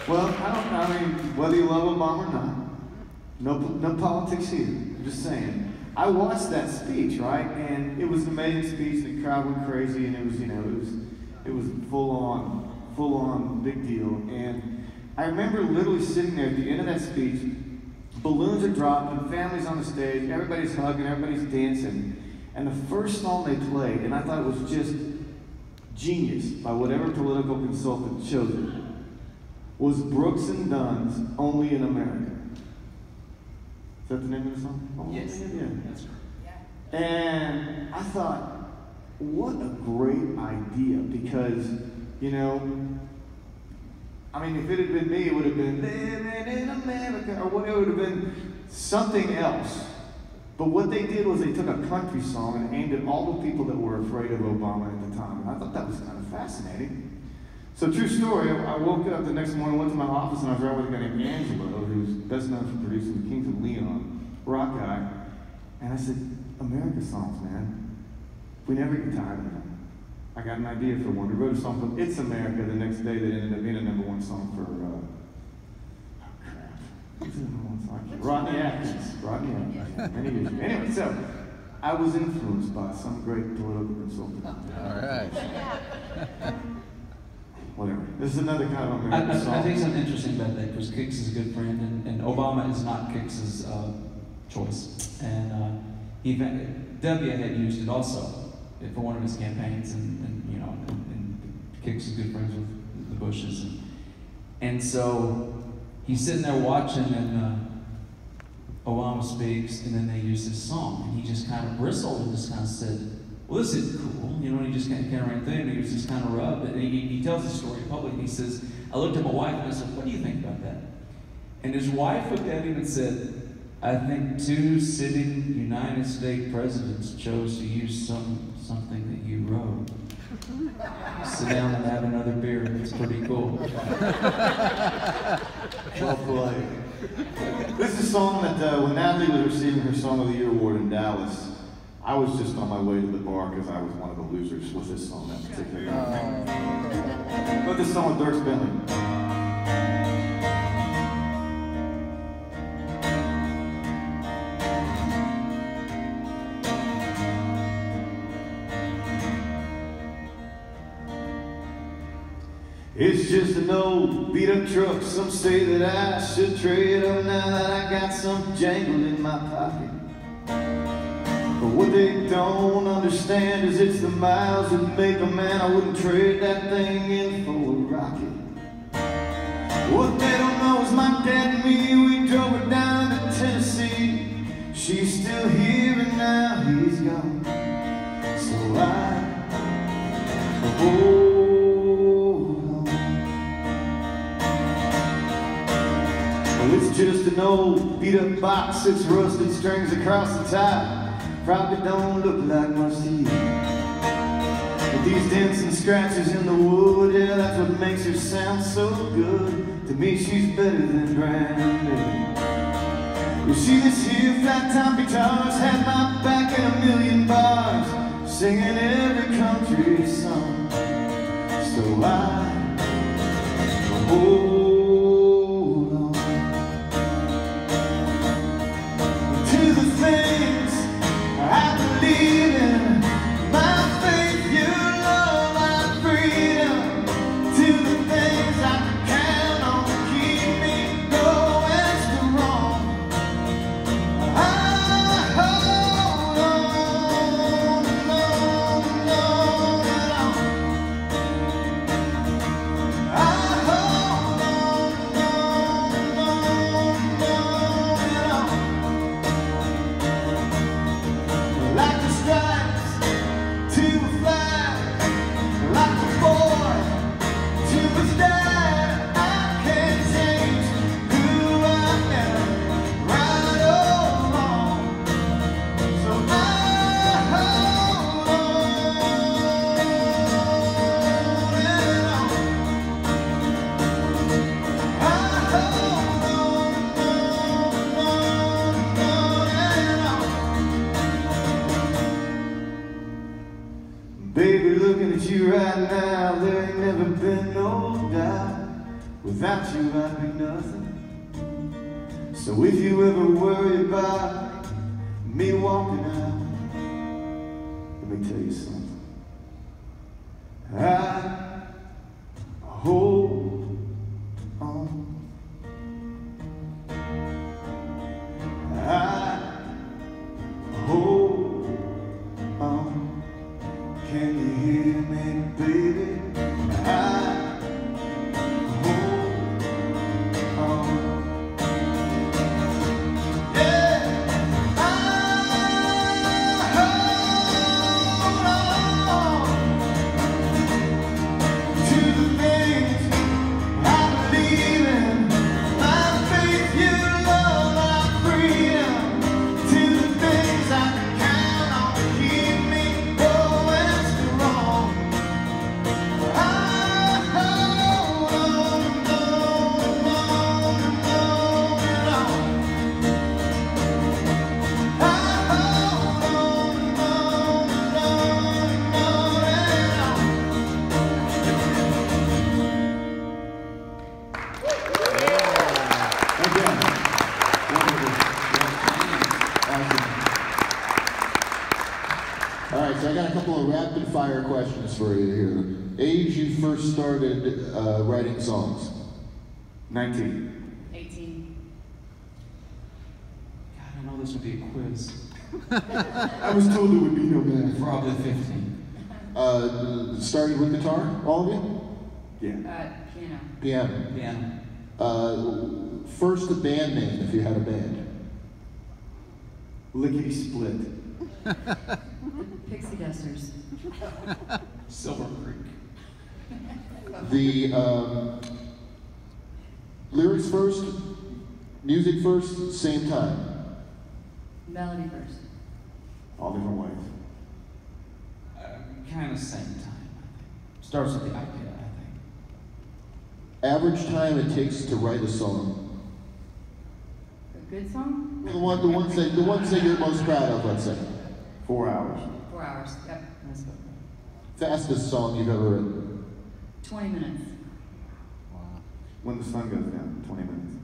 Well, I don't. I mean, whether you love Obama or not, no, no politics here. I'm just saying. I watched that speech, right, and it was an amazing speech. And the crowd went crazy, and it was, you know, it was, it was full on, full on, big deal. And I remember literally sitting there at the end of that speech. Balloons are dropping, families on the stage, everybody's hugging, everybody's dancing. And the first song they played, and I thought it was just genius by whatever political consultant chose it, was Brooks and Dunn's Only in America. Is that the name of the song? Only Yes. Yeah. That's right. And I thought, what a great idea because, you know, I mean, if it had been me, it would have been living in America, or what it would have been something else. But what they did was they took a country song and aimed at all the people that were afraid of Obama at the time. And I thought that was kind of fascinating. So, true story, I woke up the next morning, went to my office, and I was right with a guy named Angelo, who's best known for producing the Kings of Leon, rock guy. And I said, America songs, man. We never get tired of them. I got an idea for one. We wrote a song called It's America the next day that ended up being a number one song for, uh, oh crap. What's the number one song? Rodney Atkins. Rodney Atkins. Many years ago. Anyway, so I was influenced by some great political consultant. All right. Whatever. This is another kind of I, American I, song. I think something interesting about that because Kix is a good friend, and, and Obama is not Kix's uh, choice. And uh, he, W had used it also for one of his campaigns, and, and you know, and, and Kix is good friends with the Bushes, and, and so he's sitting there watching, and uh, Obama speaks, and then they use this song, and he just kind of bristled and just kind of said, well, this is cool. You know, and he just kind of, kind of ran through and he was just kind of rubbed. And he, he tells the story in public. He says, I looked at my wife and I said, what do you think about that? And his wife looked at him and said, I think two sitting United States presidents chose to use some something that you wrote. Sit down and have another beer. It's pretty cool. This is a song that uh, when Natalie was receiving her Song of the Year award in Dallas, I was just on my way to the bar because I was one of the losers with this song that particular night. But this song with Dierks Bentley. It's just an old beat up truck. Some say that I should trade up now that I got some jangle in my pocket. But what they don't understand is it's the miles that make a man. I wouldn't trade that thing in for a rocket. What they don't know is my dad and me, we drove her down to Tennessee. She's still here and now he's gone. So I hold an old beat up box, six rusted strings across the top. Probably don't look like much to you. But these dents and scratches in the wood, yeah, that's what makes her sound so good. To me, she's better than brand new. You see this here flat top guitars had my back in a million bars, singing every country song. So I hold 19. 18. God, I know this would be a quiz. I was told there would be no math. Probably 15. Uh, started with guitar, all of you? Yeah. Uh, piano. Piano. Piano. Uh, first band name, if you had a band. Lickety split. Pixie Dusters. Silver Creek. The um, lyrics first, music first, same time. Melody first. All different ways. Uh, kind of same time. I think. Starts with the idea, I think. Average time it takes to write a song. A good song? The one, the ones that, the ones that you're most proud of, let's say. Four hours. Four hours. Yep. That's good. Fastest song you've ever written. 20 minutes. When the sun goes down, 20 minutes.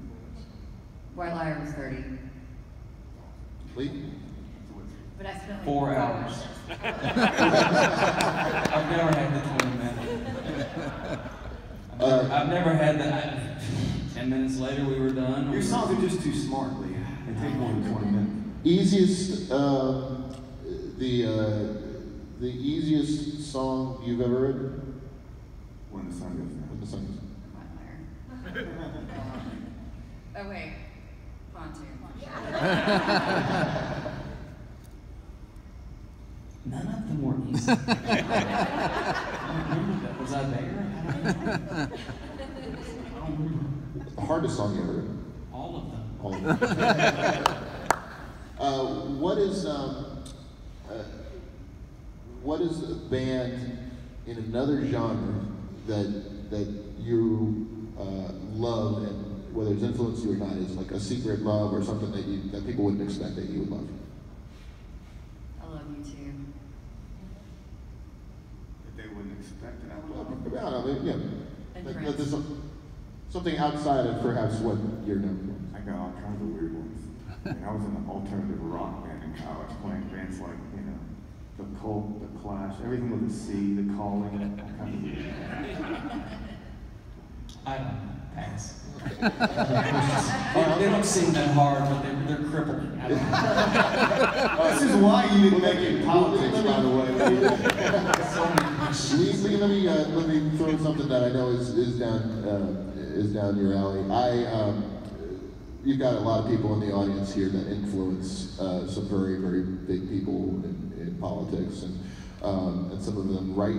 White Liar was 30. Lee? But I spent like Four hours. I've never had the 20 minutes. Uh, I've never had that. Ten minutes later, we were done. Your songs are just too smart, Lee. They take more than 20 minutes. easiest, um, the uh, the easiest song you've ever written? When the sun goes down. When the sun goes- Oh, wait. Pontoon. None of them were easy. I that. Was I there? I don't know. I don't remember. The hardest song you ever written? All of them. All of them. uh, what is um, uh, what is a band in another genre that that you uh, love and whether it's influenced you or not is like a secret love or something that you that people wouldn't expect that you would love? I love you too. That they wouldn't expect it. I Well, would I don't know, yeah, And that- that there's some- something outside of perhaps what you're known for. I got all kinds of weird ones. I, mean, I was in an alternative rock band in college, playing bands like, you know, The Cult, The Clash, everything with a C, The Calling, all kinds of weird I don't know. Pass. they, they don't seem that hard, but they're, they're crippling. I don't know. This is why you didn't make it in politics, by the way. So many questions. Lee, Lee, let me uh, let me throw something that I know is, is down uh, is down your alley. I um, you've got a lot of people in the audience here that influence uh, some very very big people in, in politics, and um, and some of them write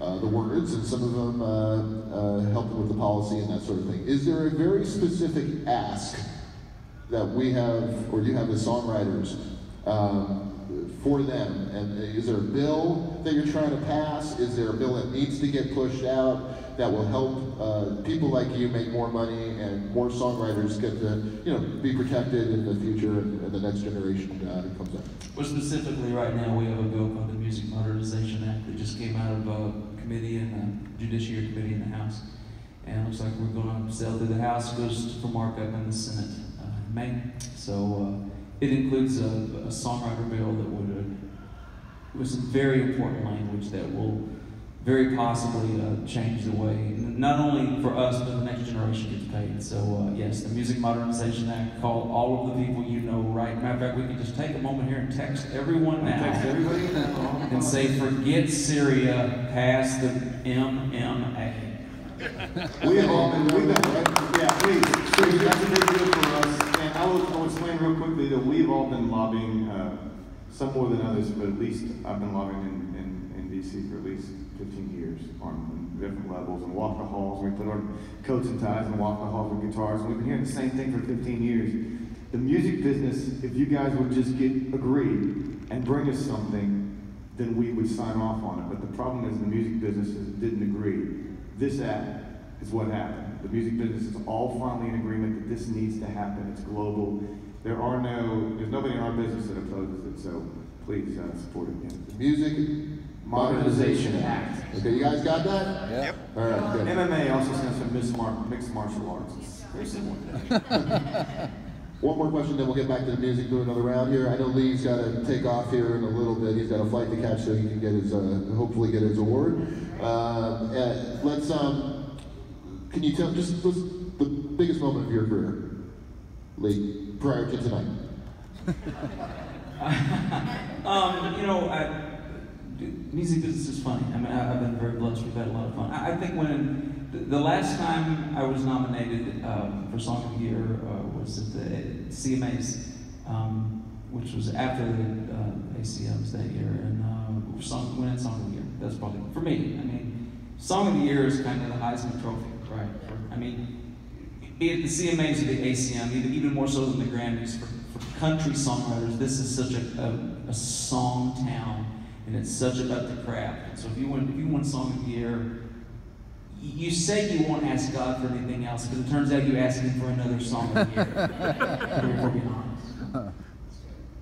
uh, the words, and some of them uh, uh, help them with the policy and that sort of thing. Is there a very specific ask that we have, or you have as songwriters, um, for them? And is there a bill that you're trying to pass? Is there a bill that needs to get pushed out that will help uh, people like you make more money and more songwriters get to, you know, be protected in the future and, and the next generation uh, comes up? Well, specifically, right now, we have a bill called the Music Modernization Act that just came out of a committee the Judiciary Committee in the House. And it looks like we're going to sail through the House, goes for markup in the Senate uh, in May. So uh, it includes a, a songwriter bill that would, uh, some very important language that will very possibly uh, change the way, not only for us, but the next generation gets paid. So uh, yes, the Music Modernization Act, call all of the people you know right. Matter of fact, we can just take a moment here and text everyone now Text everybody. and say, forget Syria, pass the MMA. We have all been, we've been, yeah, please, please, that's a big deal for us. And I will, I will explain real quickly that we've all been lobbying, uh, some more than others, but at least I've been lobbying in, in, in DC for at least fifteen years on different levels and walk the halls. We put our coats and ties and walk the halls with guitars. And we've been hearing the same thing for fifteen years. The music business, if you guys would just get, agree and bring us something, then we would sign off on it. But the problem is the music businesses didn't agree. This act is what happened. The music business is all finally in agreement that this needs to happen. It's global. There are no, there's nobody in our business that opposes it, so please uh, support it. Yeah. The Music Modernization Act. Okay, you guys got that? Yep. All right, good. MMA also stands for mixed, mar- mixed martial arts. It's very similar. One more question, then we'll get back to the music, do another round here. I know Lee's got to take off here in a little bit. He's got a flight to catch so he can get his, uh, hopefully get his award. Um, and let's, um, can you tell, just let's, the biggest moment of your career, Lee, prior to tonight? um, you know, I, music business is funny. I mean, I, I've been very blessed. We've had a lot of fun. I, I think when the, the last time I was nominated um, for Song of the Year uh, was at the CMAs, um, which was after the uh, ACMs that year, and uh, song, winning Song of the Year. That's probably for me. I mean, Song of the Year is kind of the Heisman Trophy? I mean, be it the CMAs or the ACM, even, even more so than the Grammys, for, for country songwriters, this is such a, a, a song town, and it's such about the craft. And so if you win, if you win Song of the Year, you say you won't ask God for anything else, but it turns out you ask Him for another Song of the Year. if we're being honest.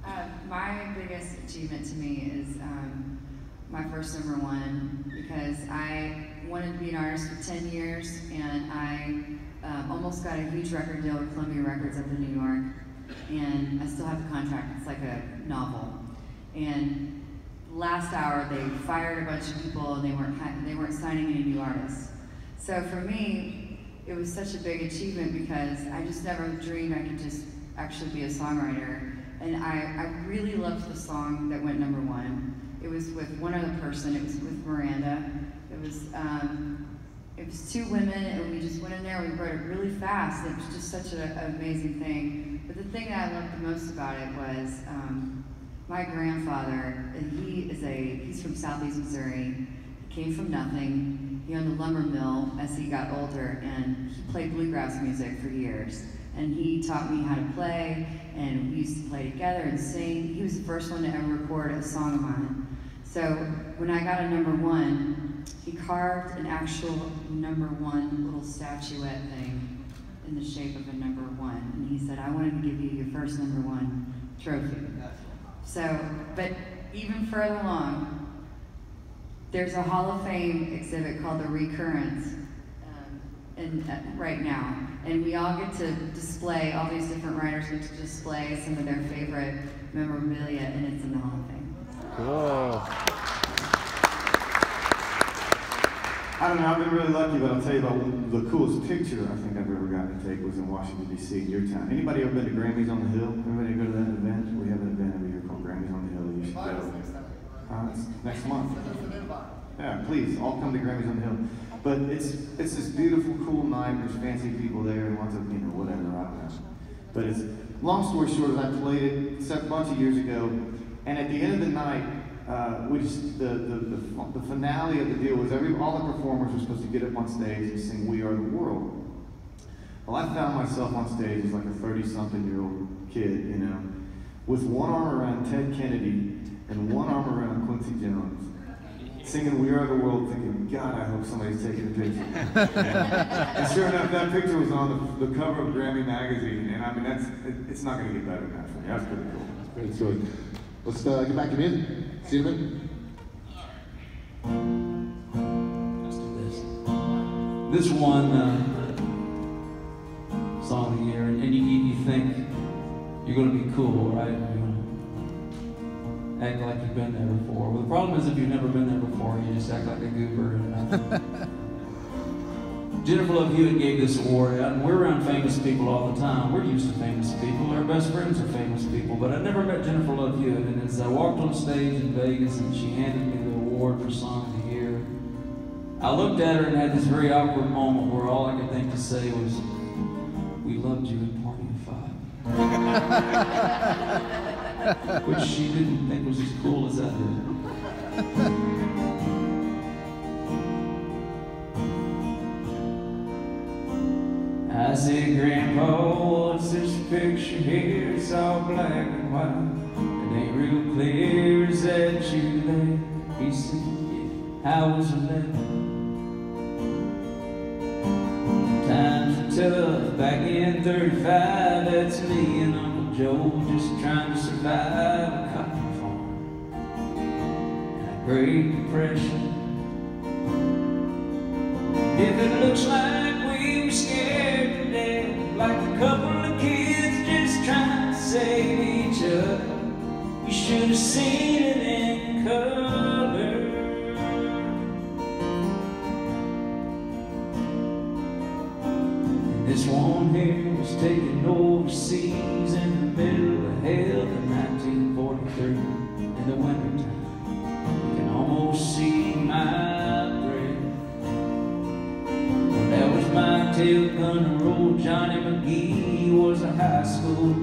Uh, my biggest achievement to me is um, my first number one because I wanted to be an artist for 10 years and I um, almost got a huge record deal with Columbia Records up in New York. And I still have the contract, it's like a novel. And last hour they fired a bunch of people and they weren't, they weren't signing any new artists. So for me, it was such a big achievement because I just never dreamed I could just actually be a songwriter. And I, I really loved the song that went number one. It was with one other person, it was with Miranda. Was, um, it was two women and we just went in there, we wrote it really fast. It was just such a- an amazing thing. But the thing that I loved the most about it was um, my grandfather, and he is a, he's from Southeast Missouri, He came from nothing. He owned a lumber mill as he got older, and he played bluegrass music for years. And he taught me how to play, and we used to play together and sing. He was the first one to ever record a song of mine. So when I got a number one, he carved an actual number one little statuette thing in the shape of a number one. And he said, I wanted to give you your first number one trophy. So, but even further along, there's a Hall of Fame exhibit called the Recurrence, um, and uh, right now, and we all get to display all these different writers get to display some of their favorite memorabilia, and it's in the Hall of Fame. Cool. I don't know, I've been really lucky, but I'll tell you about the coolest picture I think I've ever gotten to take was in Washington D.C. in your town. Anybody ever been to Grammys on the Hill? Everybody go to that event? We have an event every year called Grammys on the Hill. You should go. Uh, next month. Yeah, please, all come to Grammys on the Hill. But it's it's this beautiful, cool night. There's fancy people there and lots of you know whatever. I don't know. But it's long story short, I played it a bunch of years ago, and at the end of the night, uh, we just the, the the the finale of the deal was every all the performers were supposed to get up on stage and sing "We Are the World." Well, I found myself on stage as like a 30-something-year-old kid, you know, with one arm around Ted Kennedy and one arm around Quincy Jones, singing "We Are the World," thinking, "God, I hope somebody's taking a picture." and sure enough, that picture was on the, the cover of Grammy magazine, and I mean, that's it, it's not going to get better than that for me. That's pretty cool. Great story. Let's uh, get back to music. Cinnamon? Let's do this. This one uh, song of the year, and you, you, you think you're going to be cool, right? You're going to act like you've been there before. Well, the problem is if you've never been there before, you just act like a goober. And, uh, Jennifer Love Hewitt gave this award out, and we're around famous people all the time. We're used to famous people. Our best friends are famous people, but I never met Jennifer Love Hewitt. And as I walked on stage in Vegas and she handed me the award for Song of the Year, I looked at her and had this very awkward moment where all I could think to say was, "We loved you in Party of Five," which she didn't think was as cool as I did. I said, Grandpa, what's this picture here? It's all black and white. It ain't real clear. Is that you there? He said, yeah. How was eleven? Times were tough back in 35. That's me and Uncle Joe just trying to survive a cotton farm. And a Great Depression. If it looks like we were scared should have seen it in color. And this one here was taken overseas in the middle of hell in 1943 in the wintertime. You can almost see my breath. That was my tail gunner, old Johnny McGee. Was a high school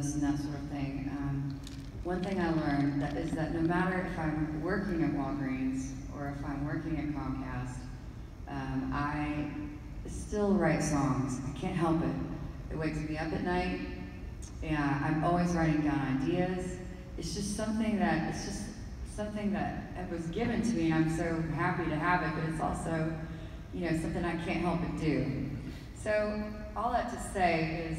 and that sort of thing. Um, one thing I learned that is that no matter if I'm working at Walgreens or if I'm working at Comcast, um, I still write songs. I can't help it. It wakes me up at night. Yeah, I'm always writing down ideas. It's just something that it's just something that was given to me, I'm so happy to have it. But it's also, you know, something I can't help but do. So all that to say is,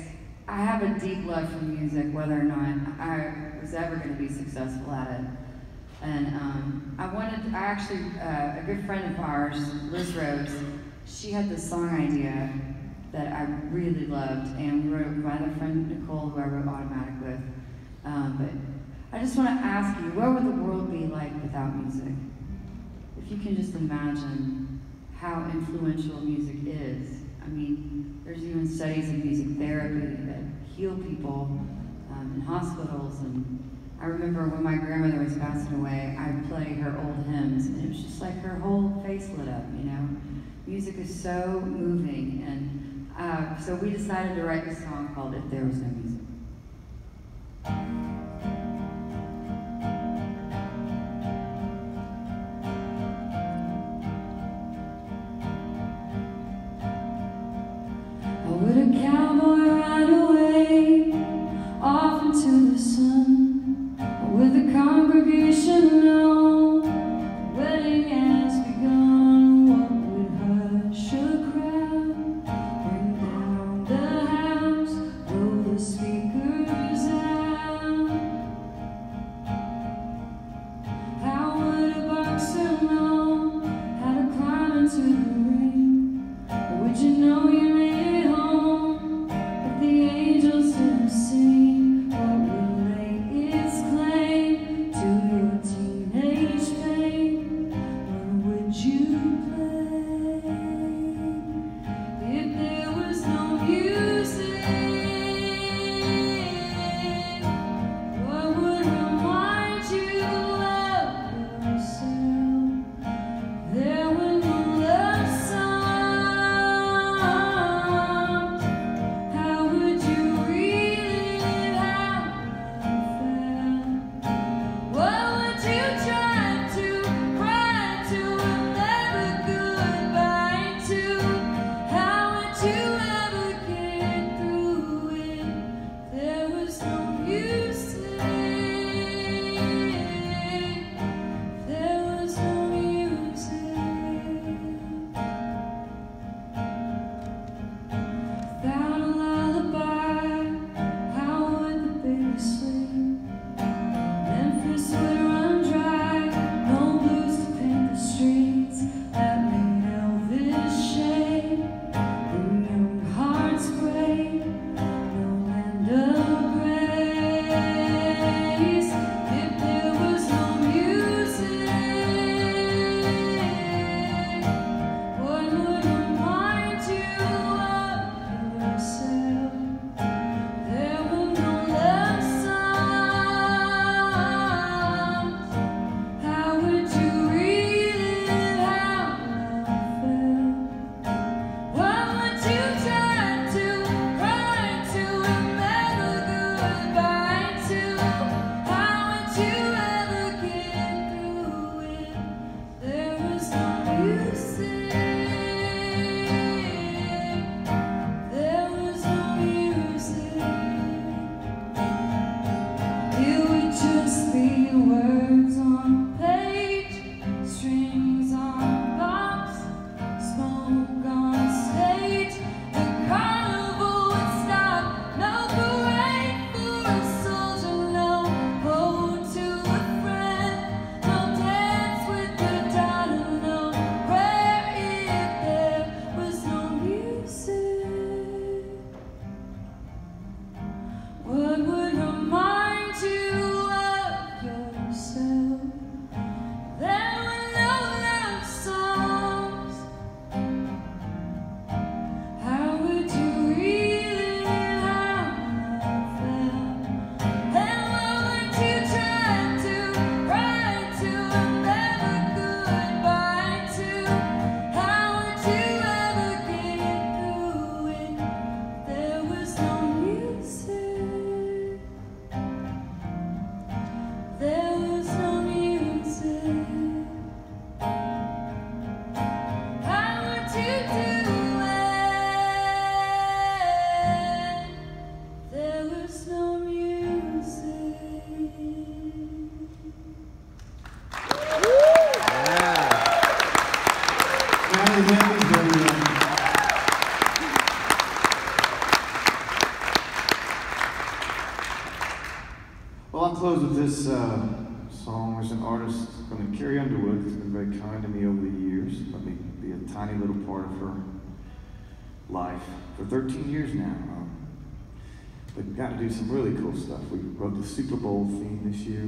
I have a deep love for music, whether or not I was ever going to be successful at it. And um, I wanted, I actually, uh, a good friend of ours, Liz Rose, she had this song idea that I really loved, and wrote by my friend Nicole, who I wrote Automatic with. Um, but I just want to ask you, what would the world be like without music? If you can just imagine how influential music is. I mean, there's even studies of music therapy that heal people um, in hospitals. And I remember when my grandmother was passing away, I'd play her old hymns, and it was just like her whole face lit up, you know? Music is so moving. And uh, so we decided to write a song called If There Was No Music. Would a cowboy tiny little part of her life for 13 years now. Um, but got to do some really cool stuff. We wrote the Super Bowl theme this year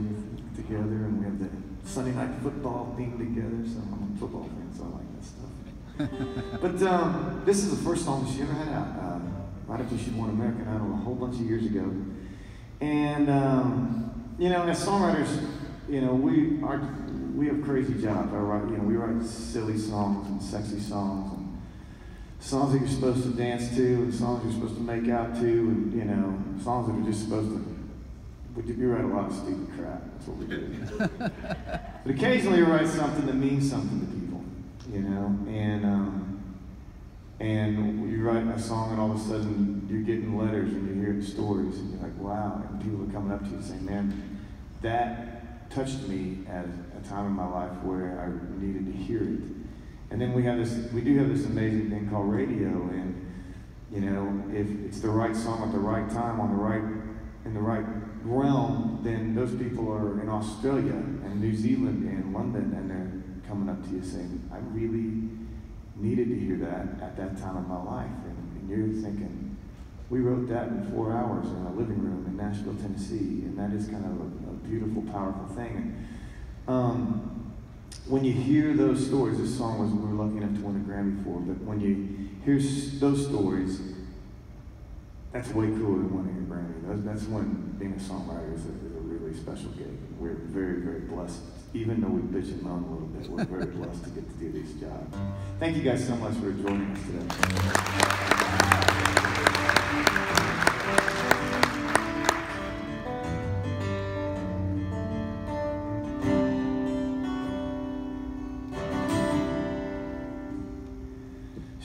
together, and we have the Sunday Night Football theme together. So I'm a football fan, so I like that stuff. but um, this is the first song she ever had out. Uh, right after she won American Idol a whole bunch of years ago. And um, you know, as songwriters, you know, we are we have crazy jobs. I write, you know, we write silly songs and sexy songs and songs that you're supposed to dance to and songs you're supposed to make out to and you know, songs that are just supposed to. We, we write a lot of stupid crap. That's what we do. but occasionally, you write something that means something to people, you know, and. Um, and you write a song, and all of a sudden you're getting letters and you're hearing stories, and you're like, wow. And people are coming up to you saying, man, that touched me at a time in my life where I needed to hear it. And then we have this, we do have this amazing thing called radio, and you know, if it's the right song at the right time on the right, in the right realm, then those people are in Australia and New Zealand and London, and they're coming up to you saying, I really needed to hear that at that time of my life. And, and you're thinking, we wrote that in four hours in a living room in Nashville, Tennessee, and that is kind of a, a beautiful, powerful thing. Um, when you hear those stories, this song was we were lucky enough to win a Grammy for, but when you hear those stories, that's way cooler than winning a Grammy. That's, that's when being a songwriter is a, is a really special gig. We're very, very blessed even though we bitch and moan a little bit, we're very blessed to get to do this job. Thank you guys so much for joining us today.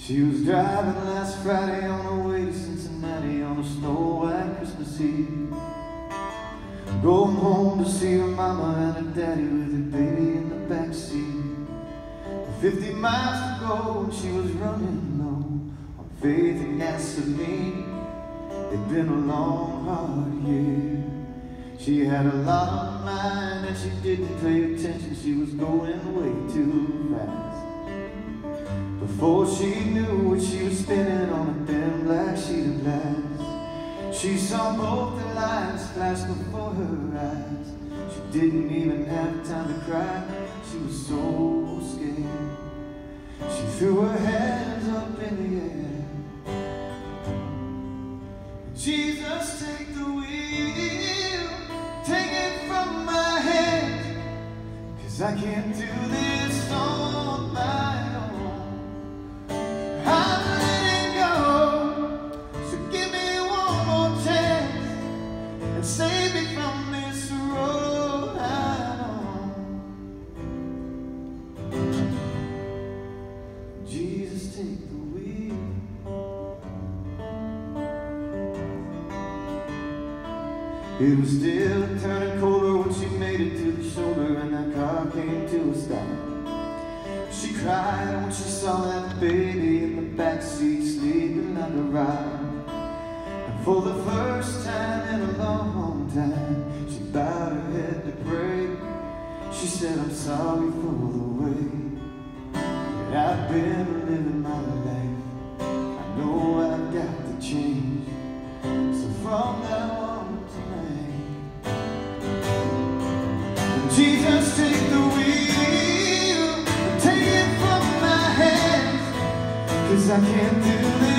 She was driving last Friday on her way to Cincinnati on a snow white Christmas Eve. Going home to see her mama and her daddy with her baby in the backseat. Fifty miles to go and she was running low on faith and gasoline. It'd been a long, hard year. She had a lot on mind and she didn't pay attention. She was going way too fast. Before she knew what she was spinning on a thin black sheet of glass. She saw both the lights flash before her eyes. She didn't even have time to cry. She was so scared. She threw her hands up in the air. Jesus, take the wheel. Take it from my hands. Cause I can't do this on my It was still turning colder when she made it to the shoulder and that car came to a stop. She cried when she saw that baby in the backseat sleeping like a rock. And for the first time in a long time, she bowed her head to pray. She said, I'm sorry for the way that I've been living my life. I can't do this